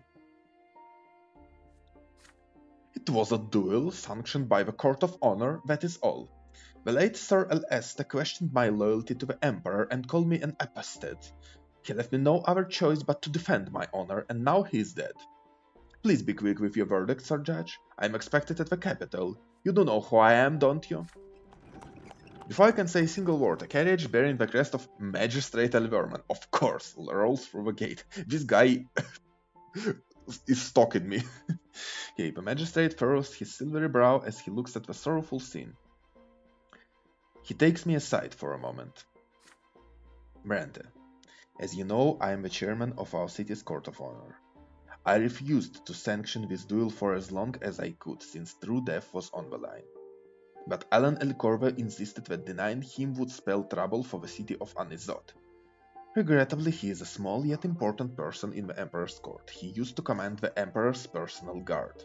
It was a duel sanctioned by the Court of Honor, that is all. The late Sir El Este questioned my loyalty to the Emperor and called me an apostate. He left me no other choice but to defend my honor, and now he is dead. Please be quick with your verdict, Sir Judge. I am expected at the capital. You do know who I am, don't you? Before I can say a single word, a carriage bearing the crest of Magistrate Elverman, of course, rolls through the gate. This guy is stalking me. okay, the magistrate furrows his silvery brow as he looks at the sorrowful scene. He takes me aside for a moment. Brante, as you know, I am the chairman of our city's court of honor. I refused to sanction this duel for as long as I could, since true death was on the line. But Alan El Corvo insisted that denying him would spell trouble for the city of Anizot. Regrettably, he is a small yet important person in the Emperor's court. He used to command the Emperor's personal guard.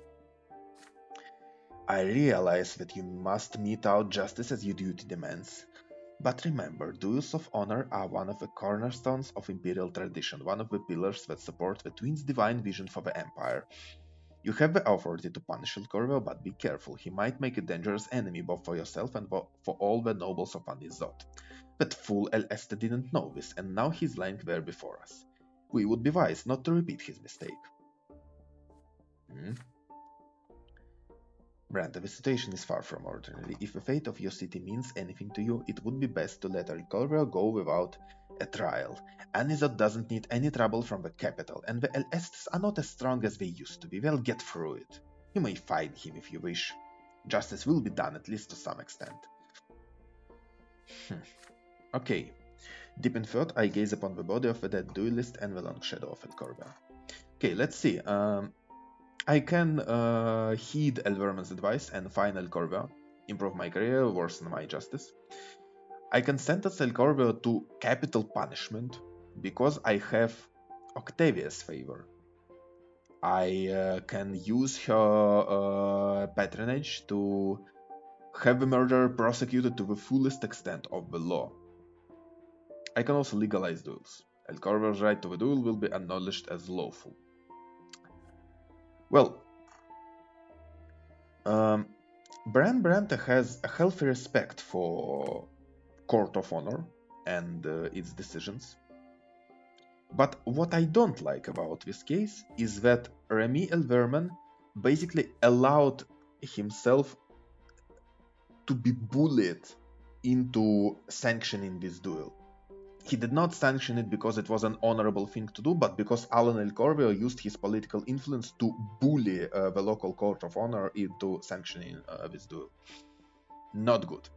I realize that you must mete out justice as your duty demands. But remember, duels of honor are one of the cornerstones of imperial tradition, one of the pillars that support the twins' divine vision for the empire. You have the authority to punish El Corvo, but be careful, he might make a dangerous enemy both for yourself and for all the nobles of Anizot. But fool El Este didn't know this, and now he's lying there before us. We would be wise not to repeat his mistake. Hmm? Brante, the situation is far from ordinary. If the fate of your city means anything to you, it would be best to let El Corvo go without a trial. Anizot doesn't need any trouble from the capital, and the El Estes are not as strong as they used to be. They'll get through it. You may find him if you wish. Justice will be done, at least to some extent. Hmm. Okay. Deep in thought, I gaze upon the body of the dead duelist and the long shadow of El Corvo. Okay, let's see. Um, I can uh, heed Elverman's advice and find El Corvo, improve my career, worsen my justice. I can sentence El Corvo to capital punishment because I have Octavia's favor. I uh, can use her uh, patronage to have the murderer prosecuted to the fullest extent of the law. I can also legalize duels. El Corvo's right to a duel will be acknowledged as lawful. Well, um, Bran Brante has a healthy respect for Court of Honor and uh, its decisions. But what I don't like about this case is that Remy Elverman basically allowed himself to be bullied into sanctioning this duel. He did not sanction it because it was an honorable thing to do, but because Alan El Corvo used his political influence to bully uh, the local court of honor into sanctioning uh, this duel. Not good.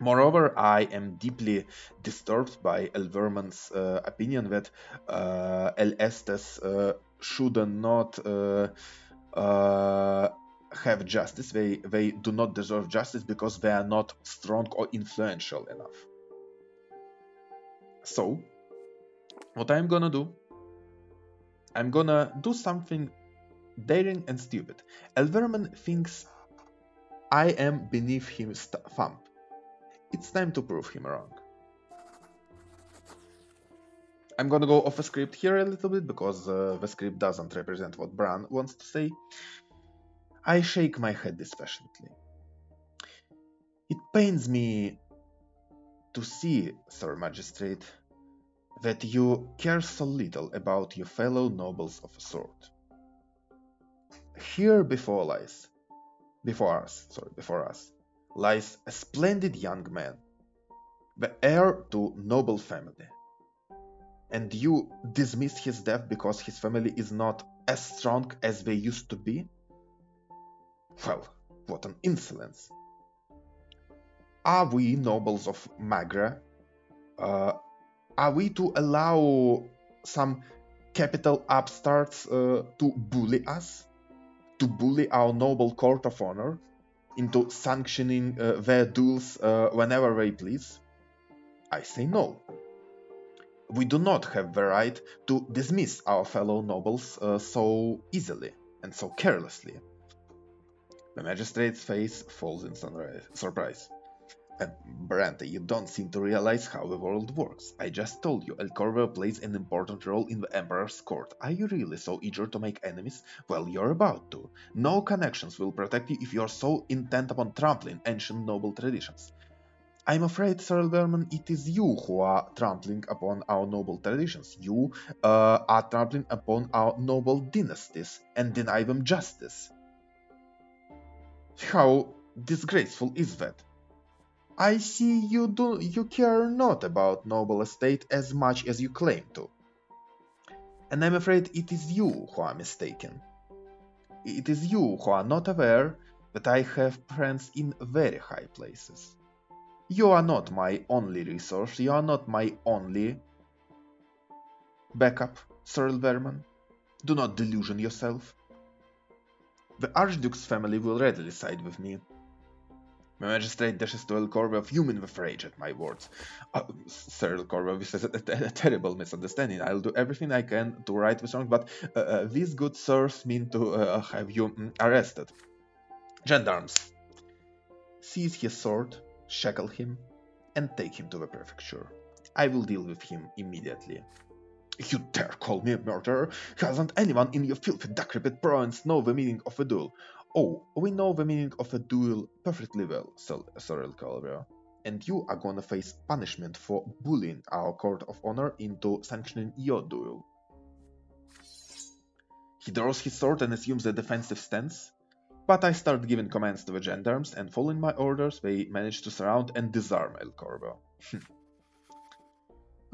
Moreover, I am deeply disturbed by Elverman's uh, opinion that uh, El Estes uh, should not uh, have justice. They they do not deserve justice because they are not strong or influential enough. So, what I'm gonna do, I'm gonna do something daring and stupid. Elverman thinks I am beneath his thumb. It's time to prove him wrong. I'm gonna go off a script here a little bit because uh, the script doesn't represent what Bran wants to say. I shake my head dispassionately. It pains me to see, Sir Magistrate, that you care so little about your fellow nobles of a sort. Here before lies, before us, sorry, before us, lies a splendid young man, the heir to noble family. And you dismiss his death because his family is not as strong as they used to be? Well, what an insolence! Are we nobles of Magra? Uh, are we to allow some capital upstarts uh, to bully us? To bully our noble court of honor? Into sanctioning uh, their duels uh, whenever they please? I say no. We do not have the right to dismiss our fellow nobles uh, so easily and so carelessly. The magistrate's face falls in surprise. And Brante, you don't seem to realize how the world works. I just told you El Corvo plays an important role in the Emperor's court. Are you really so eager to make enemies? Well, you're about to. No connections will protect you if you're so intent upon trampling ancient noble traditions. I'm afraid, Sir Elverman, it is you who are trampling upon our noble traditions. You uh, are trampling upon our noble dynasties and deny them justice. How disgraceful is that? I see you do you care not about noble estate as much as you claim to. And I'm afraid it is you who are mistaken. It is you who are not aware that I have friends in very high places. You are not my only resource, you are not my only backup, Sir Verman. Do not delusion yourself. The Archduke's family will readily side with me. My magistrate dashes to El Corvo, fuming with rage at my words. Uh, Sir El Corvo, this is a, a, a, terrible misunderstanding. I'll do everything I can to right this wrong, but uh, uh, these good sirs mean to uh, have you mm, arrested. Gendarmes, seize his sword, shackle him, and take him to the prefecture. I will deal with him immediately. You dare call me a murderer? Hasn't anyone in your filthy decrepit province know the meaning of a duel? Oh, we know the meaning of a duel perfectly well, Sir El Corvo. And you are gonna face punishment for bullying our court of honor into sanctioning your duel. He draws his sword and assumes a defensive stance, but I start giving commands to the gendarmes, and following my orders, they manage to surround and disarm El Corvo.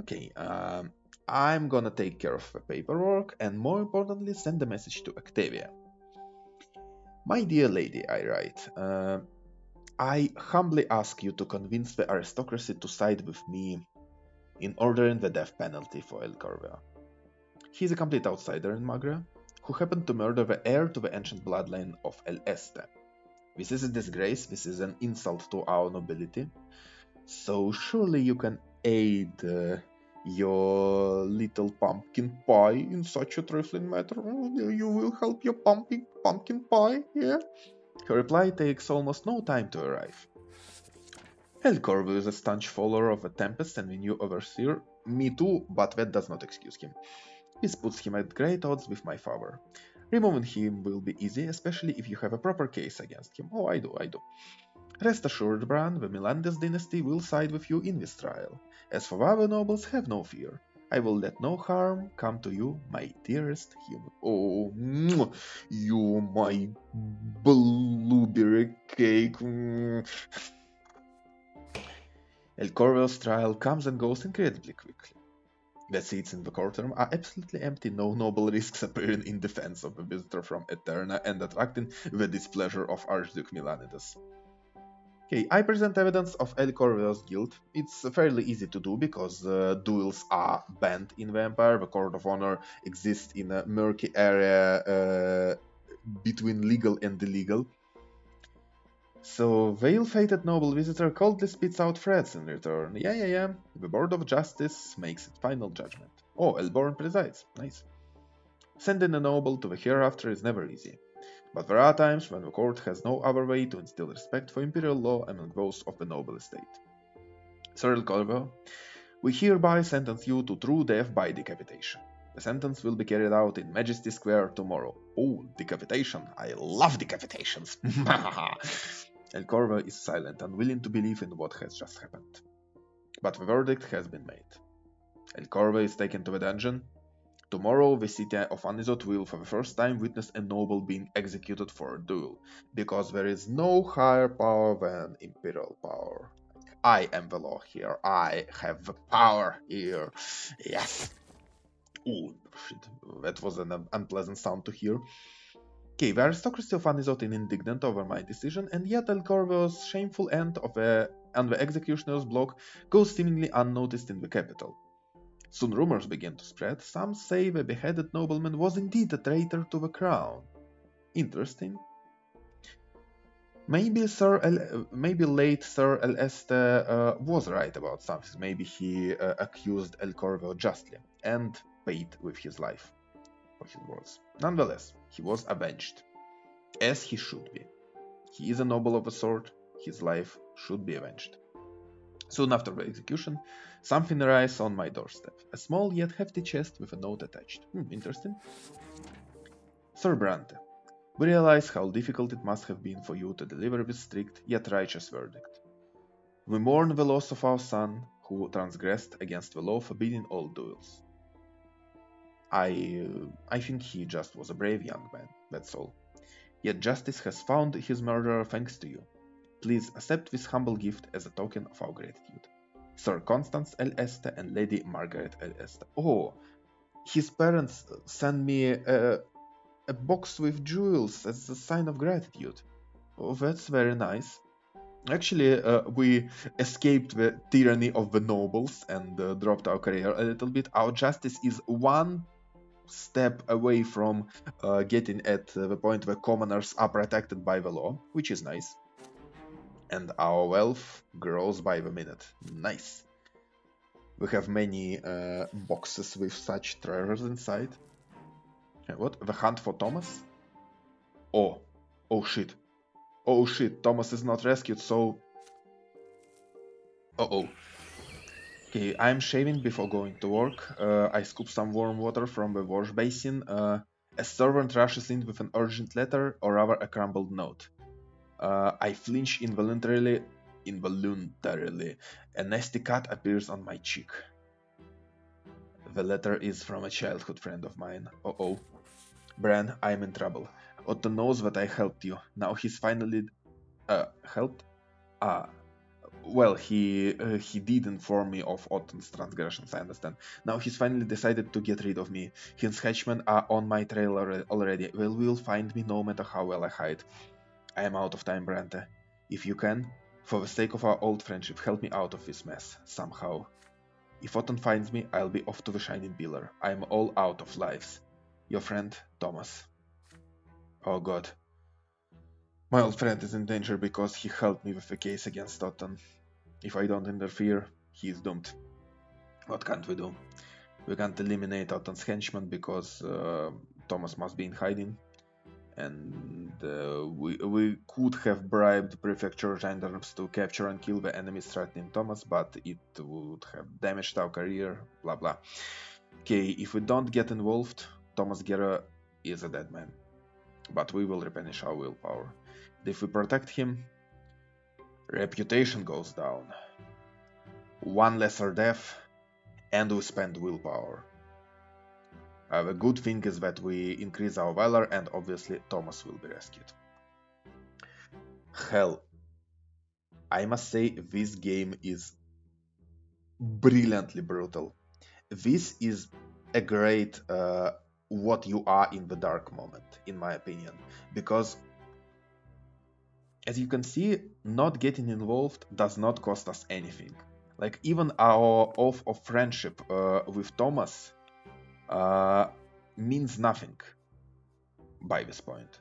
okay, um, I'm gonna take care of the paperwork, and more importantly, send a message to Octavia. My dear lady, I write, uh, I humbly ask you to convince the aristocracy to side with me in ordering the death penalty for El Corvo. He is a complete outsider in Magra, who happened to murder the heir to the ancient bloodline of El Este. This is a disgrace, this is an insult to our nobility. So surely you can aid uh, your little pumpkin pie in such a trifling matter. Oh, you will help your pumpkin pumpkin pie, yeah? Her reply takes almost no time to arrive. El Corvo is a staunch follower of the Tempest and the new overseer. Me too, but that does not excuse him. This puts him at great odds with my father. Removing him will be easy, especially if you have a proper case against him. Oh, I do, I do. Rest assured, Bran, the Milanides dynasty will side with you in this trial. As for other nobles, have no fear. I will let no harm come to you, my dearest human. Oh, you, my blueberry cake. Mm. El Corvo's trial comes and goes incredibly quickly. The seats in the courtroom are absolutely empty, no noble risks appearing in defense of the visitor from Eterna and attracting the displeasure of Archduke Milanides. Okay, I present evidence of El guilt. It's fairly easy to do because uh, duels are banned in the Empire. The Court of Honor exists in a murky area uh, between legal and illegal. So, the ill-fated noble visitor coldly spits out threats in return. Yeah, yeah, yeah. The Board of Justice makes its final judgment. Oh, Elborn presides. Nice. Sending a noble to the hereafter is never easy. But there are times when the court has no other way to instill respect for imperial law among those of the noble estate. Sir Corvo, we hereby sentence you to true death by decapitation. The sentence will be carried out in Majesty Square tomorrow. Oh, decapitation! I love decapitations! El Corvo is silent, unwilling to believe in what has just happened. But the verdict has been made. El Corvo is taken to the dungeon. Tomorrow, the city of Anizot will for the first time witness a noble being executed for a duel, because there is no higher power than imperial power. I am the law here. I have the power here. Yes. Oh, shit. That was an unpleasant sound to hear. Okay, the aristocracy of Anizot is indignant over my decision, and yet El Corvo's shameful end of a, and the executioner's block goes seemingly unnoticed in the capital. Soon rumors began to spread. Some say the beheaded nobleman was indeed a traitor to the crown. Interesting. Maybe Sir El, maybe late Sir El Este uh, was right about something. Maybe he uh, accused El Corvo justly and paid with his life for his words. Nonetheless, he was avenged, as he should be. He is a noble of a sort, his life should be avenged. Soon after the execution, something arrives on my doorstep. A small yet hefty chest with a note attached. Hmm, interesting. Sir Brante, we realize how difficult it must have been for you to deliver this strict yet righteous verdict. We mourn the loss of our son, who transgressed against the law forbidding all duels. I, uh, I think he just was a brave young man, that's all. Yet justice has found his murderer thanks to you. Please accept this humble gift as a token of our gratitude. Sir Constance El Este and Lady Margaret El Este. Oh, his parents sent me a, a box with jewels as a sign of gratitude. Oh, that's very nice. Actually, uh, we escaped the tyranny of the nobles and uh, dropped our career a little bit. Our justice is one step away from uh, getting at uh, the point where commoners are protected by the law, which is nice. And our wealth grows by the minute. Nice. We have many uh, boxes with such treasures inside. What? The hunt for Thomas? Oh. Oh shit. Oh shit, Thomas is not rescued, so... Uh-oh. Okay, I'm shaving before going to work. Uh, I scoop some warm water from the wash basin. Uh, a servant rushes in with an urgent letter, or rather a crumbled note. Uh, I flinch involuntarily, involuntarily. A nasty cut appears on my cheek. The letter is from a childhood friend of mine. Uh-oh. Bran, I'm in trouble. Otton knows that I helped you. Now he's finally... Uh, helped? Ah, well, he uh, he did inform me of Otton's transgressions, I understand. Now he's finally decided to get rid of me. His henchmen are on my trail already. They will find me no matter how well I hide. I am out of time, Brante. If you can, for the sake of our old friendship, help me out of this mess, somehow. If Otton finds me, I'll be off to the Shining Pillar. I'm all out of lives. Your friend, Thomas. Oh god. My old friend is in danger because he helped me with the case against Otton. If I don't interfere, he is doomed. What can't we do? We can't eliminate Otton's henchmen because uh, Thomas must be in hiding. And uh, we, we could have bribed prefecture gendarmes to capture and kill the enemies threatening Thomas, but it would have damaged our career, blah blah. Okay, if we don't get involved, Thomas Guerra is a dead man. But we will replenish our willpower. If we protect him, reputation goes down. One lesser death, and we spend willpower. Uh, the good thing is that we increase our valor, and obviously Thomas will be rescued. Hell, I must say this game is brilliantly brutal. This is a great uh, what you are in the dark moment, in my opinion, because as you can see, not getting involved does not cost us anything. Like even our oath of friendship uh, with Thomas uh, means nothing by this point.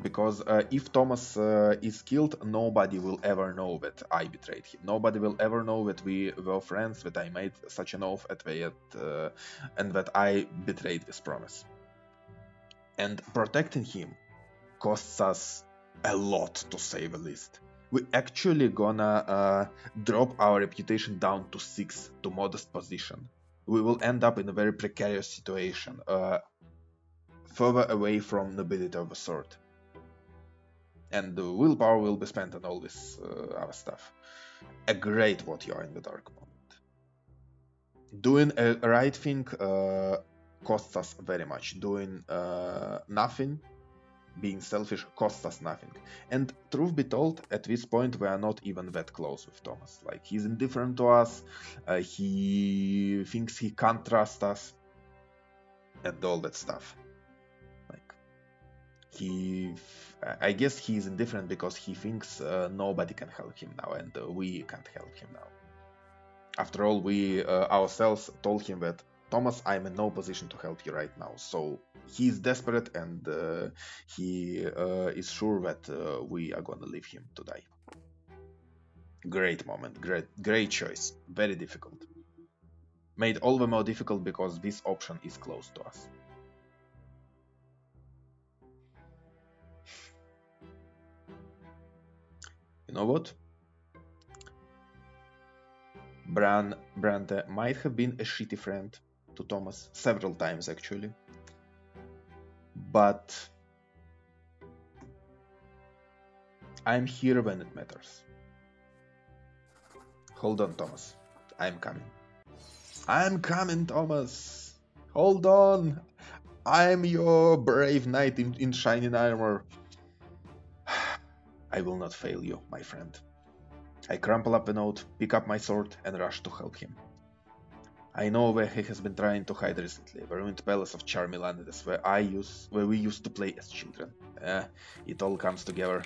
Because uh, if Thomas uh, is killed, nobody will ever know that I betrayed him. Nobody will ever know that we were friends, that I made such an oath at the uh, and that I betrayed this promise. And protecting him costs us a lot to say the least. We actually gonna uh, drop our reputation down to 6 to modest position. We will end up in a very precarious situation, uh, further away from nobility of a sort. And the willpower will be spent on all this uh, other stuff. A great what you are in the dark moment. Doing a right thing uh, costs us very much. Doing uh, nothing being selfish costs us nothing. And truth be told, at this point we are not even that close with Thomas. Like he's indifferent to us, uh, he thinks he can't trust us, and all that stuff. Like he, I guess he's indifferent because he thinks uh, nobody can help him now, and uh, we can't help him now. After all, we uh, ourselves told him that Thomas, I'm in no position to help you right now. So he's desperate and uh, he uh, is sure that uh, we are gonna leave him to die. Great moment, great, great choice. Very difficult. Made all the more difficult because this option is close to us. You know what? Bran Brante might have been a shitty friend, to Thomas several times actually. But I'm here when it matters. Hold on, Thomas. I'm coming. I'm coming, Thomas. Hold on. I'm your brave knight in, in shining armor. I will not fail you, my friend. I crumple up the note, pick up my sword, and rush to help him. I know where he has been trying to hide recently, the ruined palace of Charmilanides, where I use where we used to play as children. Eh, it all comes together.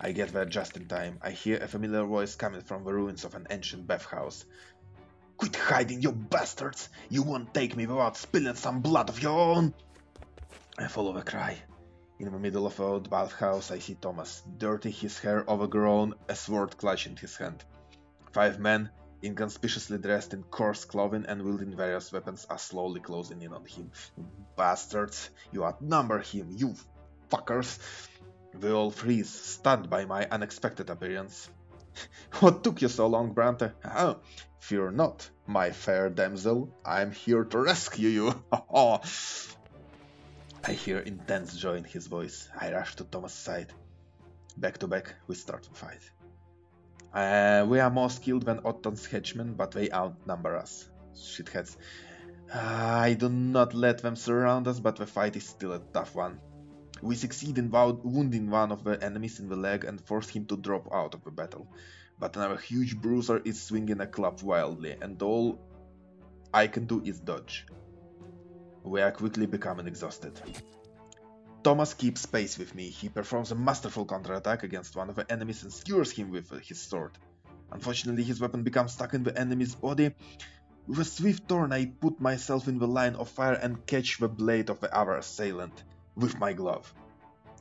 I get there just in time. I hear a familiar voice coming from the ruins of an ancient bathhouse. Quit hiding, you bastards! You won't take me without spilling some blood of your own! I follow the cry. In the middle of the old bathhouse, I see Thomas, dirty, his hair overgrown, a sword clutched in his hand. Five men, inconspicuously dressed in coarse clothing and wielding various weapons, are slowly closing in on him. Bastards, you outnumber him, you fuckers! We all freeze, stunned by my unexpected appearance. what took you so long, Brante? Oh, fear not, my fair damsel, I'm here to rescue you. I hear intense joy in his voice. I rush to Thomas' side. Back to back, we start the fight. Uh, we are more skilled than Otton's henchmen, but they outnumber us. Shitheads. I do not let them surround us, but the fight is still a tough one. We succeed in wounding one of the enemies in the leg and force him to drop out of the battle. But another huge bruiser is swinging a club wildly, and all I can do is dodge. We are quickly becoming exhausted. Thomas keeps pace with me. He performs a masterful counterattack against one of the enemies and skewers him with his sword. Unfortunately, his weapon becomes stuck in the enemy's body. With a swift turn, I put myself in the line of fire and catch the blade of the other assailant with my glove.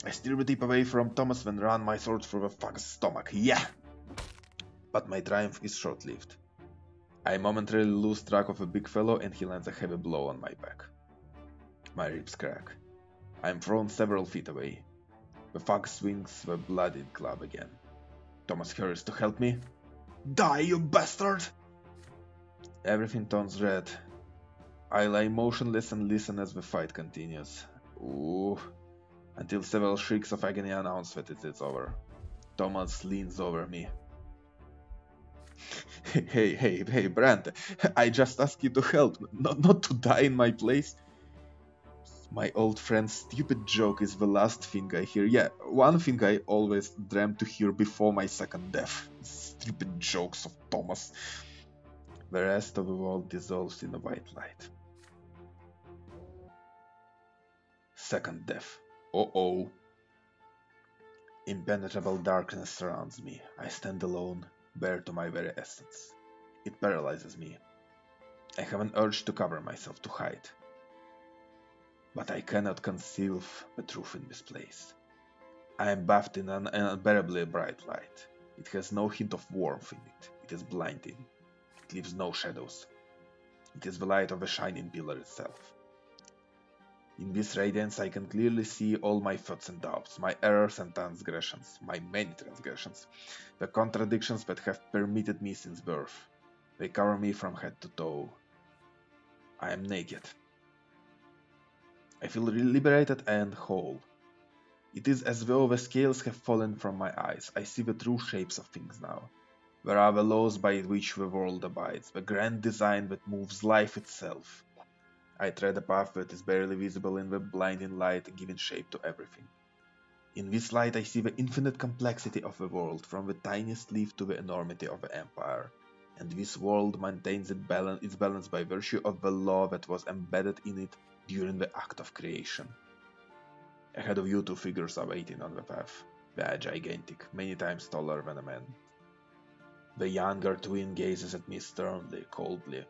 I steer the tip away from Thomas and run my sword through the fuck's stomach. Yeah! But my triumph is short-lived. I momentarily lose track of a big fellow and he lands a heavy blow on my back. My ribs crack. I am thrown several feet away. The fox swings the bloodied club again. Thomas hurries to help me. Die, you bastard! Everything turns red. I lie motionless and listen as the fight continues. Ooh. Until several shrieks of agony announce that it is over. Thomas leans over me. hey, hey, hey, Brante, I just asked you to help, not, not to die in my place. My old friend's stupid joke is the last thing I hear. Yeah, one thing I always dreamt to hear before my second death. Stupid jokes of Thomas. The rest of the world dissolves in a white light. Second death. Uh-oh. Impenetrable darkness surrounds me. I stand alone, bare to my very essence. It paralyzes me. I have an urge to cover myself, to hide. But I cannot conceal the truth in this place. I am bathed in an unbearably bright light. It has no hint of warmth in it. It is blinding. It leaves no shadows. It is the light of a shining pillar itself. In this radiance I can clearly see all my thoughts and doubts, my errors and transgressions, my many transgressions, the contradictions that have permitted me since birth. They cover me from head to toe. I am naked. I feel liberated and whole. It is as though the scales have fallen from my eyes. I see the true shapes of things now. There are the laws by which the world abides, the grand design that moves life itself. I tread a path that is barely visible in the blinding light, giving shape to everything. In this light I see the infinite complexity of the world, from the tiniest leaf to the enormity of the empire. And this world maintains its balance by virtue of the law that was embedded in it during the act of creation. Ahead of you two figures are waiting on the path. They are gigantic, many times taller than a man. The younger twin gazes at me sternly, coldly.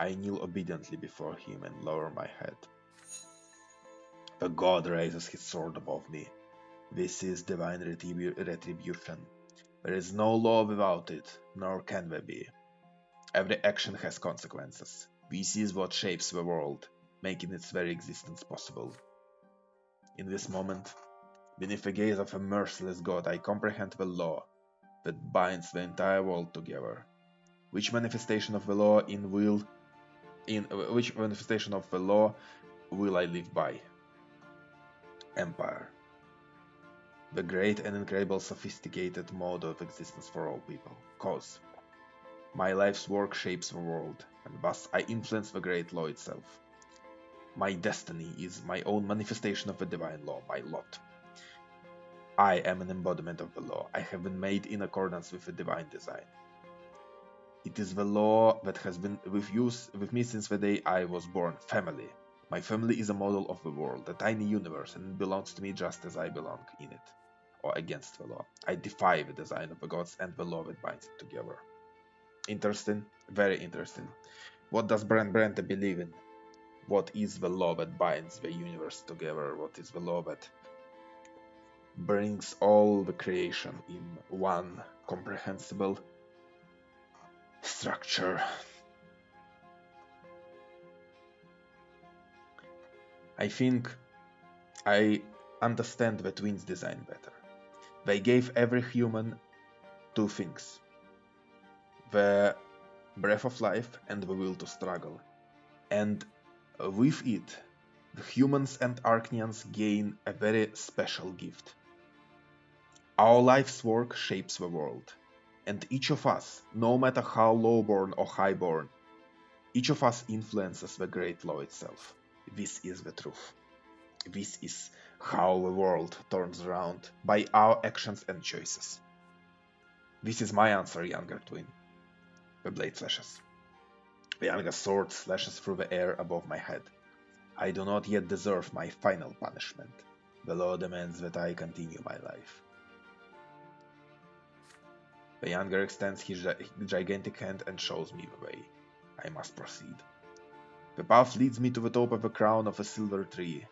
I kneel obediently before him and lower my head. The god raises his sword above me. This is divine retribu retribution. There is no law without it, nor can there be. Every action has consequences. This is what shapes the world, making its very existence possible. In this moment, beneath the gaze of a merciless god, I comprehend the law that binds the entire world together. Which manifestation of the law in will in which manifestation of the law will I live by? Empire. The great and incredible sophisticated mode of existence for all people. Cause. My life's work shapes the world, and thus I influence the great law itself. My destiny is my own manifestation of the divine law, my lot. I am an embodiment of the law. I have been made in accordance with the divine design. It is the law that has been with you, with me since the day I was born. Family. My family is a model of the world, a tiny universe, and it belongs to me just as I belong in it, or against the law. I defy the design of the gods and the law that binds it together. Interesting, very interesting. What does Bran Brante believe in? What is the law that binds the universe together? What is the law that brings all the creation in one comprehensible structure. I think I understand the twins design better. They gave every human two things the breath of life and the will to struggle. And with it, the humans and Arknians gain a very special gift. Our life's work shapes the world and each of us, no matter how low-born or high-born, each of us influences the great law itself. This is the truth. This is how the world turns around by our actions and choices. This is my answer, younger twin. The blade flashes. The younger sword slashes through the air above my head. I do not yet deserve my final punishment. The law demands that I continue my life. The younger extends his gigantic hand and shows me the way. I must proceed. The path leads me to the top of the crown of a silver tree,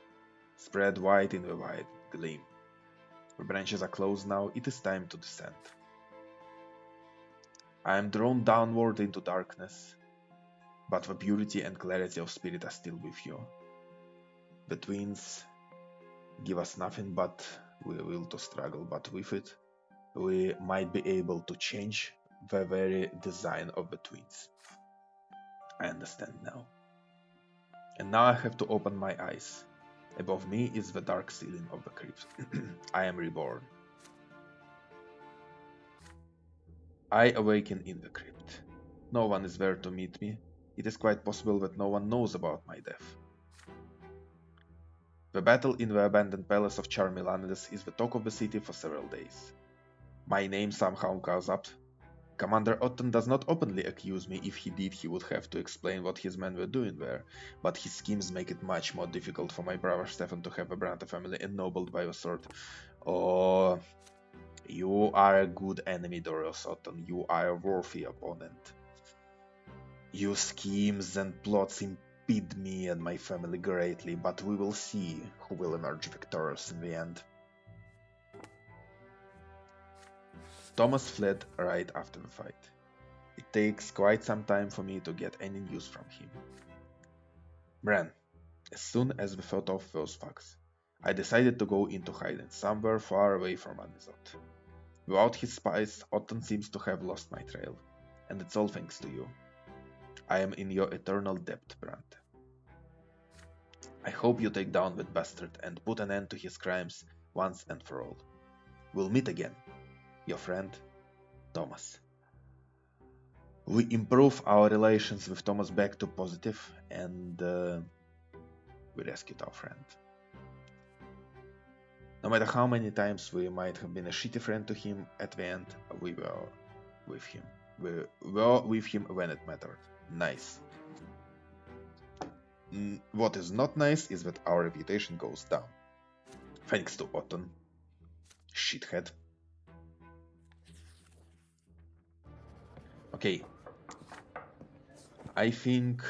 spread wide in the white gleam. The branches are closed now, it is time to descend. I am drawn downward into darkness, but the purity and clarity of spirit are still with you. The twins give us nothing but the will to struggle, but with it, we might be able to change the very design of the twins. I understand now. And now I have to open my eyes. Above me is the dark ceiling of the crypt. I am reborn. I awaken in the crypt. No one is there to meet me. It is quite possible that no one knows about my death. The battle in the abandoned palace of Charmilanides is the talk of the city for several days. My name somehow comes up. Commander Otton does not openly accuse me, if he did he would have to explain what his men were doing there, but his schemes make it much more difficult for my brother Stefan to have a Brante family ennobled by a sword. Oh, you are a good enemy, Dorius Otton, you are a worthy opponent. Your schemes and plots impede me and my family greatly, but we will see who will emerge victorious in the end. Thomas fled right after the fight. It takes quite some time for me to get any news from him. Bran, as soon as we thought of those facts, I decided to go into hiding somewhere far away from Anizot. Without his spies, Otton seems to have lost my trail, and it's all thanks to you. I am in your eternal debt, Brante. I hope you take down that bastard and put an end to his crimes once and for all. We'll meet again your friend Thomas. We improve our relations with Thomas back to positive and uh, we rescued our friend. No matter how many times we might have been a shitty friend to him, at the end we were with him. We were with him when it mattered. Nice. What is not nice is that our reputation goes down. Thanks to Otton. Shithead. Okay. I think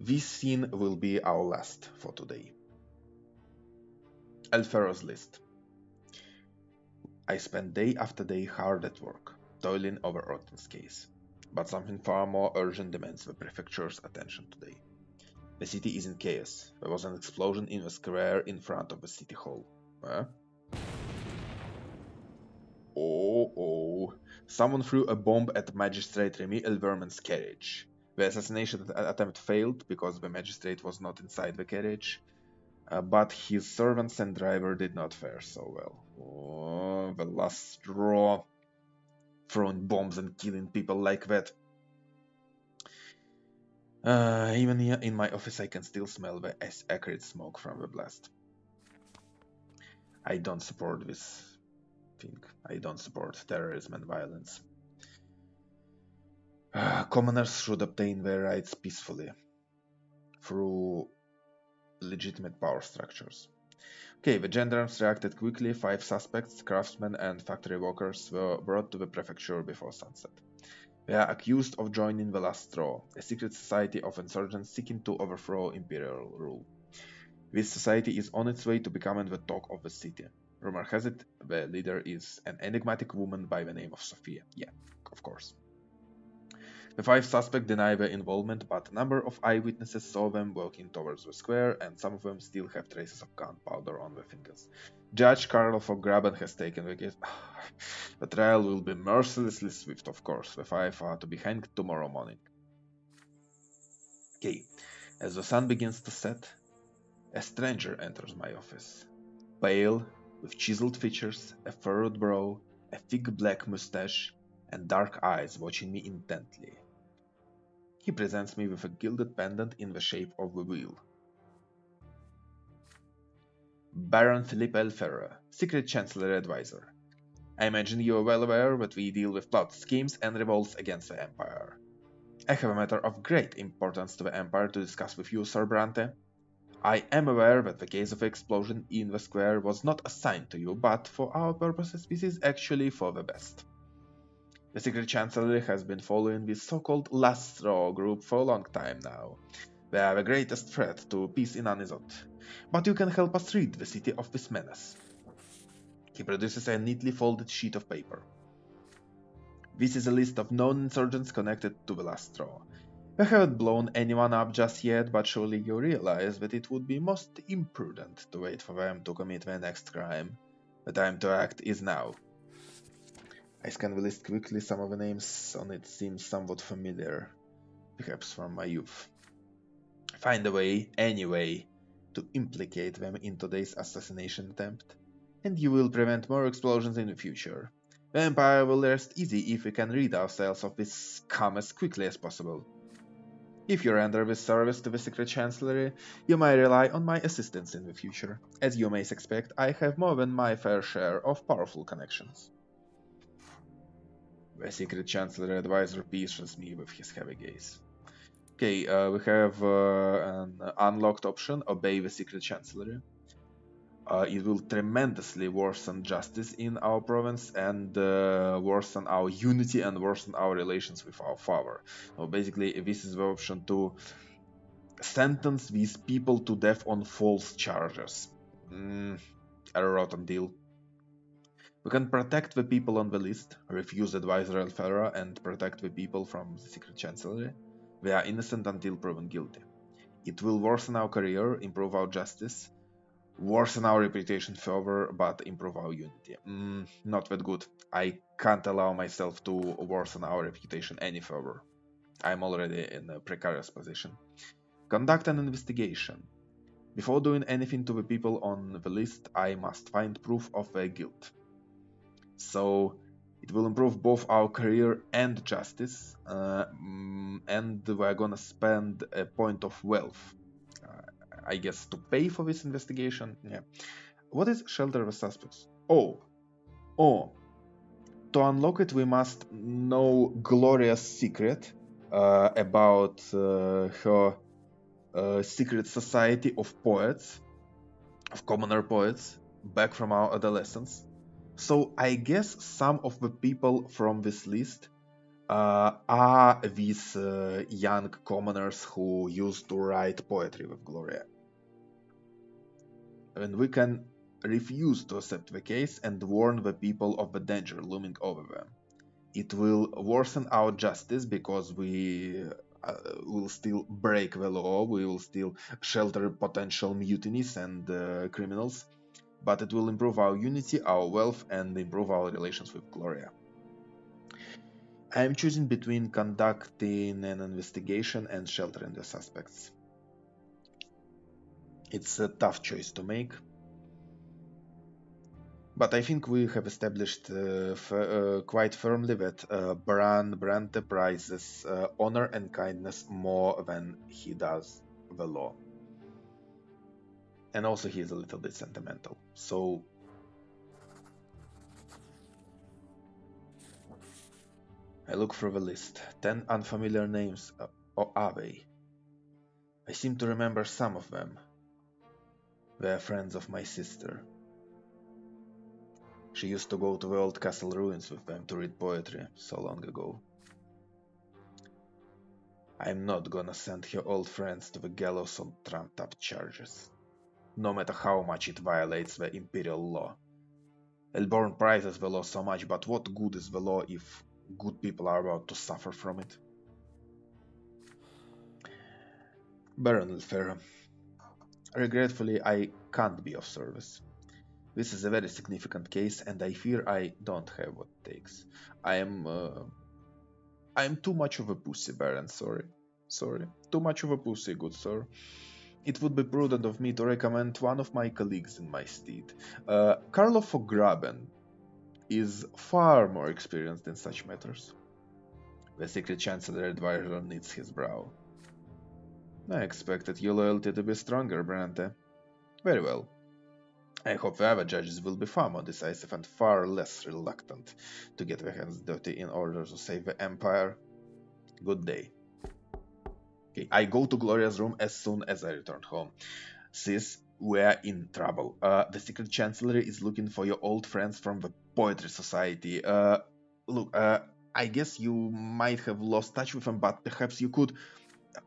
this scene will be our last for today. Elferra's list. I spent day after day hard at work, toiling over Otton's case, but something far more urgent demands the prefecture's attention today. The city is in chaos. There was an explosion in the square in front of the city hall. Huh? Oh, oh. Someone threw a bomb at Magistrate Remy Elverman's carriage. The assassination attempt failed because the magistrate was not inside the carriage, uh, but his servants and driver did not fare so well. Oh, the last straw. Throwing bombs and killing people like that. Uh, even in my office, I can still smell the acrid smoke from the blast. I don't support this thing. I don't support terrorism and violence. Uh, commoners should obtain their rights peacefully through legitimate power structures. Okay, the gendarmes reacted quickly. Five suspects, craftsmen and factory workers were brought to the prefecture before sunset. They are accused of joining the Last Straw, a secret society of insurgents seeking to overthrow imperial rule. This society is on its way to becoming the talk of the city. Rumor has it the leader is an enigmatic woman by the name of Sophia. Yeah, of course. The five suspects deny their involvement, but a number of eyewitnesses saw them walking towards the square, and some of them still have traces of gunpowder on their fingers. Judge Karl von Graben has taken the case. the trial will be mercilessly swift, of course. The five are to be hanged tomorrow morning. Okay, as the sun begins to set, a stranger enters my office. Pale, with chiseled features, a furrowed brow, a thick black mustache, and dark eyes watching me intently. He presents me with a gilded pendant in the shape of a wheel. Baron Philippe Elferra, Secret Chancellor Advisor. I imagine you are well aware that we deal with plots, schemes, and revolts against the Empire. I have a matter of great importance to the Empire to discuss with you, Sir Brante. I am aware that the case of the explosion in the square was not assigned to you, but for our purposes this is actually for the best. The Secret Chancellery has been following this so-called Last Straw group for a long time now. They are the greatest threat to peace in Anizot. But you can help us rid the city of this menace. He produces a neatly folded sheet of paper. This is a list of known insurgents connected to the Last Straw. We haven't blown anyone up just yet, but surely you realize that it would be most imprudent to wait for them to commit their next crime. The time to act is now. I scan the list quickly, some of the names on it seem somewhat familiar, perhaps from my youth. Find a way, anyway, to implicate them in today's assassination attempt, and you will prevent more explosions in the future. The Empire will rest easy if we can rid ourselves of this scum as quickly as possible. If you render this service to the Secret Chancellery, you may rely on my assistance in the future. As you may expect, I have more than my fair share of powerful connections. The Secret Chancellor Advisor pierces me with his heavy gaze. Okay, uh, we have uh, an unlocked option, Obey the Secret Chancellery. Uh, it will tremendously worsen justice in our province and uh, worsen our unity and worsen our relations with our father. So basically, this is the option to sentence these people to death on false charges. Mm, a rotten deal. We can protect the people on the list, refuse Advisor Elferra, and protect the people from the Secret Chancellery. They are innocent until proven guilty. It will worsen our career, improve our justice, worsen our reputation further, but improve our unity. Mm, not that good. I can't allow myself to worsen our reputation any further. I'm already in a precarious position. Conduct an investigation. Before doing anything to the people on the list, I must find proof of their guilt. So it will improve both our career and justice, uh, and we're gonna spend a point of wealth, uh, I guess, to pay for this investigation. Yeah. What is shelter the suspects? Oh, oh. To unlock it, we must know Gloria's secret uh, about uh, her uh, secret society of poets, of commoner poets, back from our adolescence. So I guess some of the people from this list uh, are these uh, young commoners who used to write poetry with Gloria. And we can refuse to accept the case and warn the people of the danger looming over them. It will worsen our justice because we uh, will still break the law, we will still shelter potential mutinies and uh, criminals, but it will improve our unity, our wealth, and improve our relations with Gloria. I am choosing between conducting an investigation and sheltering the suspects. It's a tough choice to make. But I think we have established uh, uh, quite firmly that uh, Bran Brante prizes uh, honor and kindness more than he does the law. And also he is a little bit sentimental. So I look through the list. Ten unfamiliar names. Uh, or are they? I seem to remember some of them. They are friends of my sister. She used to go to the old castle ruins with them to read poetry so long ago. I'm not gonna send her old friends to the gallows on trumped up charges, no matter how much it violates the imperial law. Elborn prizes the law so much, but what good is the law if good people are about to suffer from it? Baron Elferra, regretfully I can't be of service. This is a very significant case, and I fear I don't have what it takes. I am. Uh, I am too much of a pussy, Baron. Sorry. Sorry. Too much of a pussy, good sir. It would be prudent of me to recommend one of my colleagues in my stead. Uh, Karl von Graben is far more experienced in such matters. The Secret Chancellor advisor knits his brow. I expected your loyalty to be stronger, Brante. Very well. I hope the other judges will be far more decisive and far less reluctant to get their hands dirty in order to save the Empire. Good day. Okay, I go to Gloria's room as soon as I return home. Sis, we're in trouble. Uh, the Secret Chancellery is looking for your old friends from the Poetry Society. Uh, look, uh, I guess you might have lost touch with them, but perhaps you could...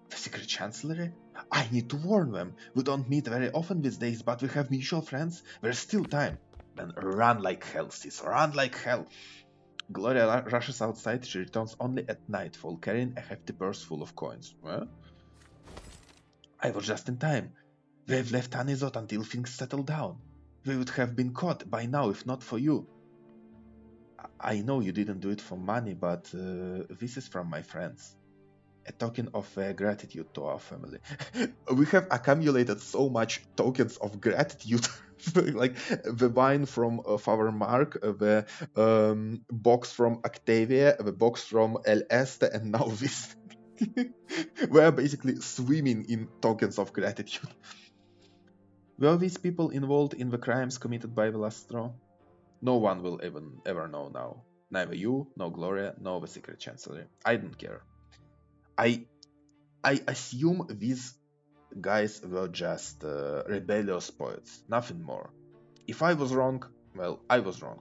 The Secret Chancellery? I need to warn them. We don't meet very often these days, but we have mutual friends. There's still time. Then run like hell, sis. Run like hell. Gloria rushes outside. She returns only at nightfall, carrying a hefty purse full of coins. Huh? I was just in time. They've left Anizot until things settle down. We would have been caught by now if not for you. I know you didn't do it for money, but uh, this is from my friends a token of uh, gratitude to our family. we have accumulated so much tokens of gratitude, like the wine from uh, Father Mark, uh, the um, box from Octavia, the box from El Este, and now this. We're basically swimming in tokens of gratitude. Were these people involved in the crimes committed by the Last Straw? No one will even ever know now. Neither you, no Gloria, no the Secret Chancellery. I don't care. I I assume these guys were just uh, rebellious poets, nothing more. If I was wrong, well, I was wrong.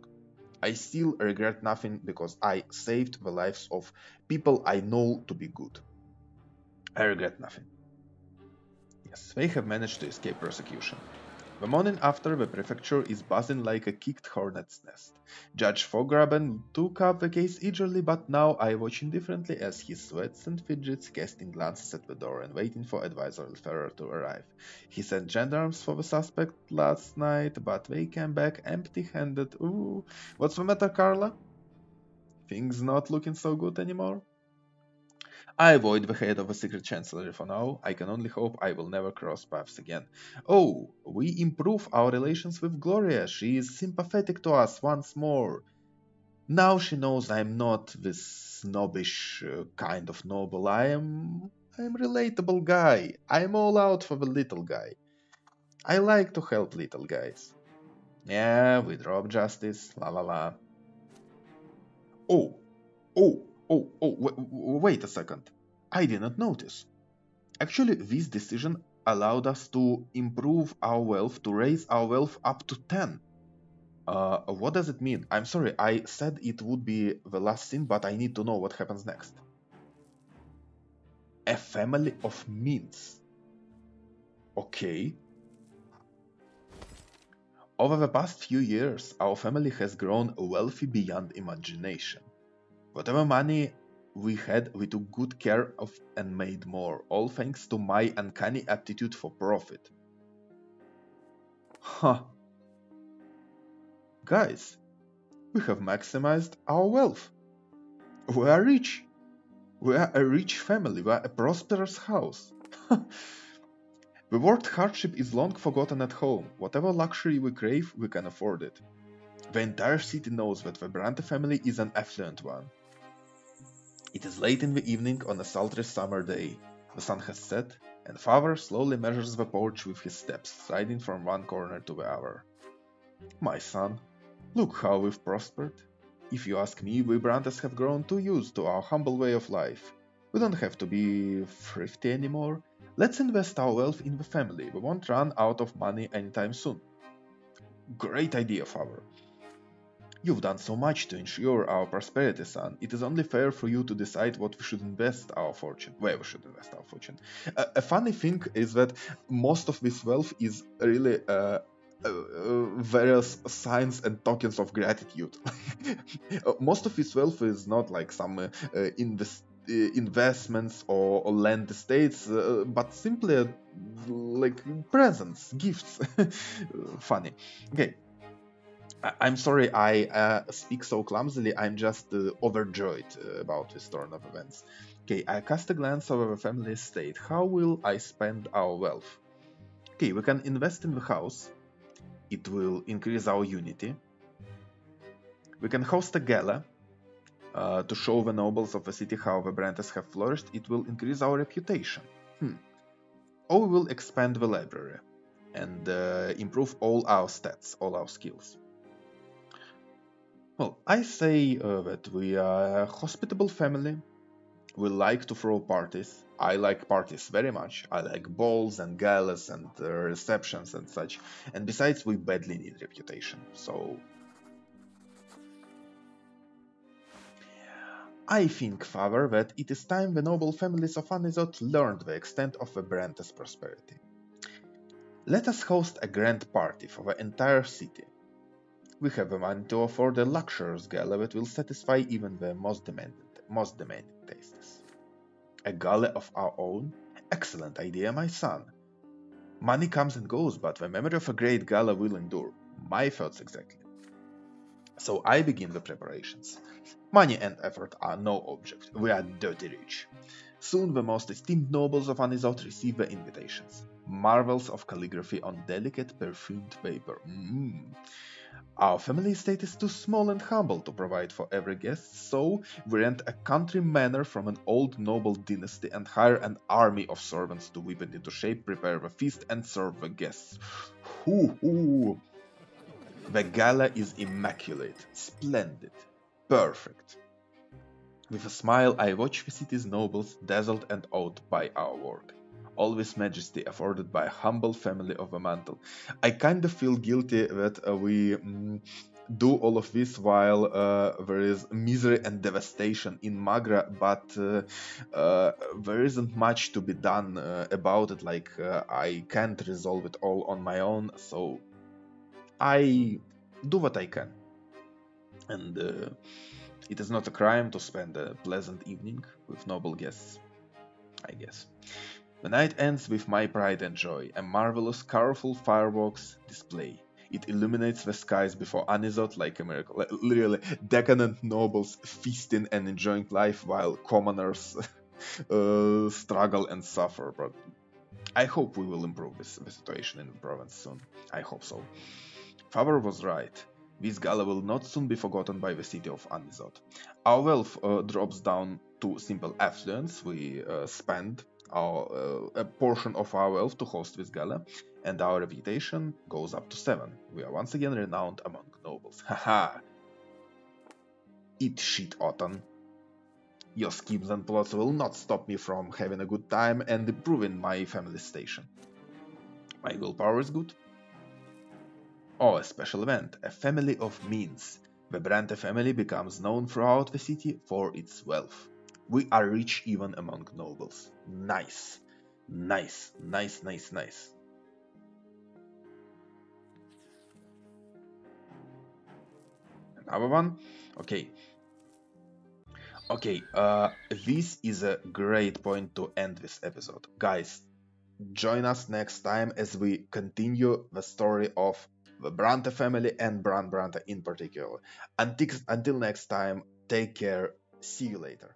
I still regret nothing because I saved the lives of people I know to be good. I regret nothing. Yes, they have managed to escape persecution. The morning after, the prefecture is buzzing like a kicked hornet's nest. Judge von Graben took up the case eagerly, but now I watch indifferently as he sweats and fidgets, casting glances at the door and waiting for Advisor Ferrer to arrive. He sent gendarmes for the suspect last night, but they came back empty-handed. Ooh, what's the matter, Carla? Things not looking so good anymore? I avoid the head of a secret chancellery for now. I can only hope I will never cross paths again. Oh, we improve our relations with Gloria. She is sympathetic to us once more. Now she knows I'm not this snobbish uh, kind of noble. I am I'm relatable guy. I'm all out for the little guy. I like to help little guys. Yeah, we drop justice, la la la. Oh, oh, Oh, oh, wait a second. I didn't notice. Actually, this decision allowed us to improve our wealth, to raise our wealth up to 10. Uh, what does it mean? I'm sorry, I said it would be the last scene, but I need to know what happens next. A family of means. Okay. Over the past few years, our family has grown wealthy beyond imagination. Whatever money we had, we took good care of and made more, all thanks to my uncanny aptitude for profit. Huh. Guys, we have maximized our wealth. We are rich. We are a rich family. We are a prosperous house. the word hardship is long forgotten at home. Whatever luxury we crave, we can afford it. The entire city knows that the Brante family is an affluent one. It is late in the evening on a sultry summer day. The sun has set, and father slowly measures the porch with his steps, striding from one corner to the other. My son, look how we've prospered. If you ask me, we Brantes have grown too used to our humble way of life. We don't have to be thrifty anymore. Let's invest our wealth in the family. We won't run out of money anytime soon. Great idea, father. You've done so much to ensure our prosperity, son. It is only fair for you to decide what we should invest our fortune, where we should invest our fortune. Uh, a funny thing is that most of this wealth is really uh, uh, various signs and tokens of gratitude. most of this wealth is not like some uh, invest investments or, or, land estates, uh, but simply like presents, gifts. Funny. Okay, I- am sorry I uh, speak so clumsily, I'm just uh, overjoyed uh, about this turn of events. Okay, I cast a glance over the family estate. How will I spend our wealth? Okay, we can invest in the house. It will increase our unity. We can host a gala uh, to show the nobles of the city how the Brantes have flourished. It will increase our reputation. Hmm. Or we will expand the library and uh, improve all our stats, all our skills. Well, I say uh, that we are a hospitable family. We like to throw parties. I like parties very much. I like balls and galas and uh, receptions and such. And besides, we badly need reputation. So. I think, father, that it is time the noble families of Anizot learned the extent of the Brantes' prosperity. Let us host a grand party for the entire city we have a money to afford a luxurious gala that will satisfy even the most demanding, most demanding tastes. A gala of our own? Excellent idea, my son. Money comes and goes, but the memory of a great gala will endure. My thoughts exactly. So I begin the preparations. Money and effort are no object. We are dirty rich. Soon the most esteemed nobles of Anizot receive the invitations. Marvels of calligraphy on delicate perfumed paper. Mm. Our family estate is too small and humble to provide for every guest, so we rent a country manor from an old noble dynasty and hire an army of servants to whip it into shape, prepare the feast, and serve the guests. Hoo hoo! The gala is immaculate, splendid, perfect. With a smile, I watch the city's nobles, dazzled and awed by our work all this majesty afforded by a humble family of a mantle. I kind of feel guilty that uh, we mm, do all of this while uh, there is misery and devastation in Magra, but uh, uh, there isn't much to be done uh, about it. Like, uh, I can't resolve it all on my own, so I do what I can. And uh, it is not a crime to spend a pleasant evening with noble guests, I guess. The night ends with my pride and joy, a marvelous, colorful fireworks display. It illuminates the skies before Anizot like a miracle. Literally, decadent nobles feasting and enjoying life while commoners uh, struggle and suffer. But I hope we will improve this, the situation in the province soon. I hope so. Faber was right. This gala will not soon be forgotten by the city of Anizot. Our wealth uh, drops down to simple affluence we uh, spend our, uh, a portion of our wealth to host this gala, and our reputation goes up to 7. We are once again renowned among nobles. Haha! Eat shit, Otton. Your schemes and plots will not stop me from having a good time and improving my family station. My willpower is good. Oh, a special event, a family of means. The Brante family becomes known throughout the city for its wealth. We are rich even among nobles. Nice. Nice, nice, nice, nice. Another one? Okay. Okay, uh, this is a great point to end this episode. Guys, join us next time as we continue the story of the Brante family and Bran Brante in particular. Until, until next time, take care. See you later.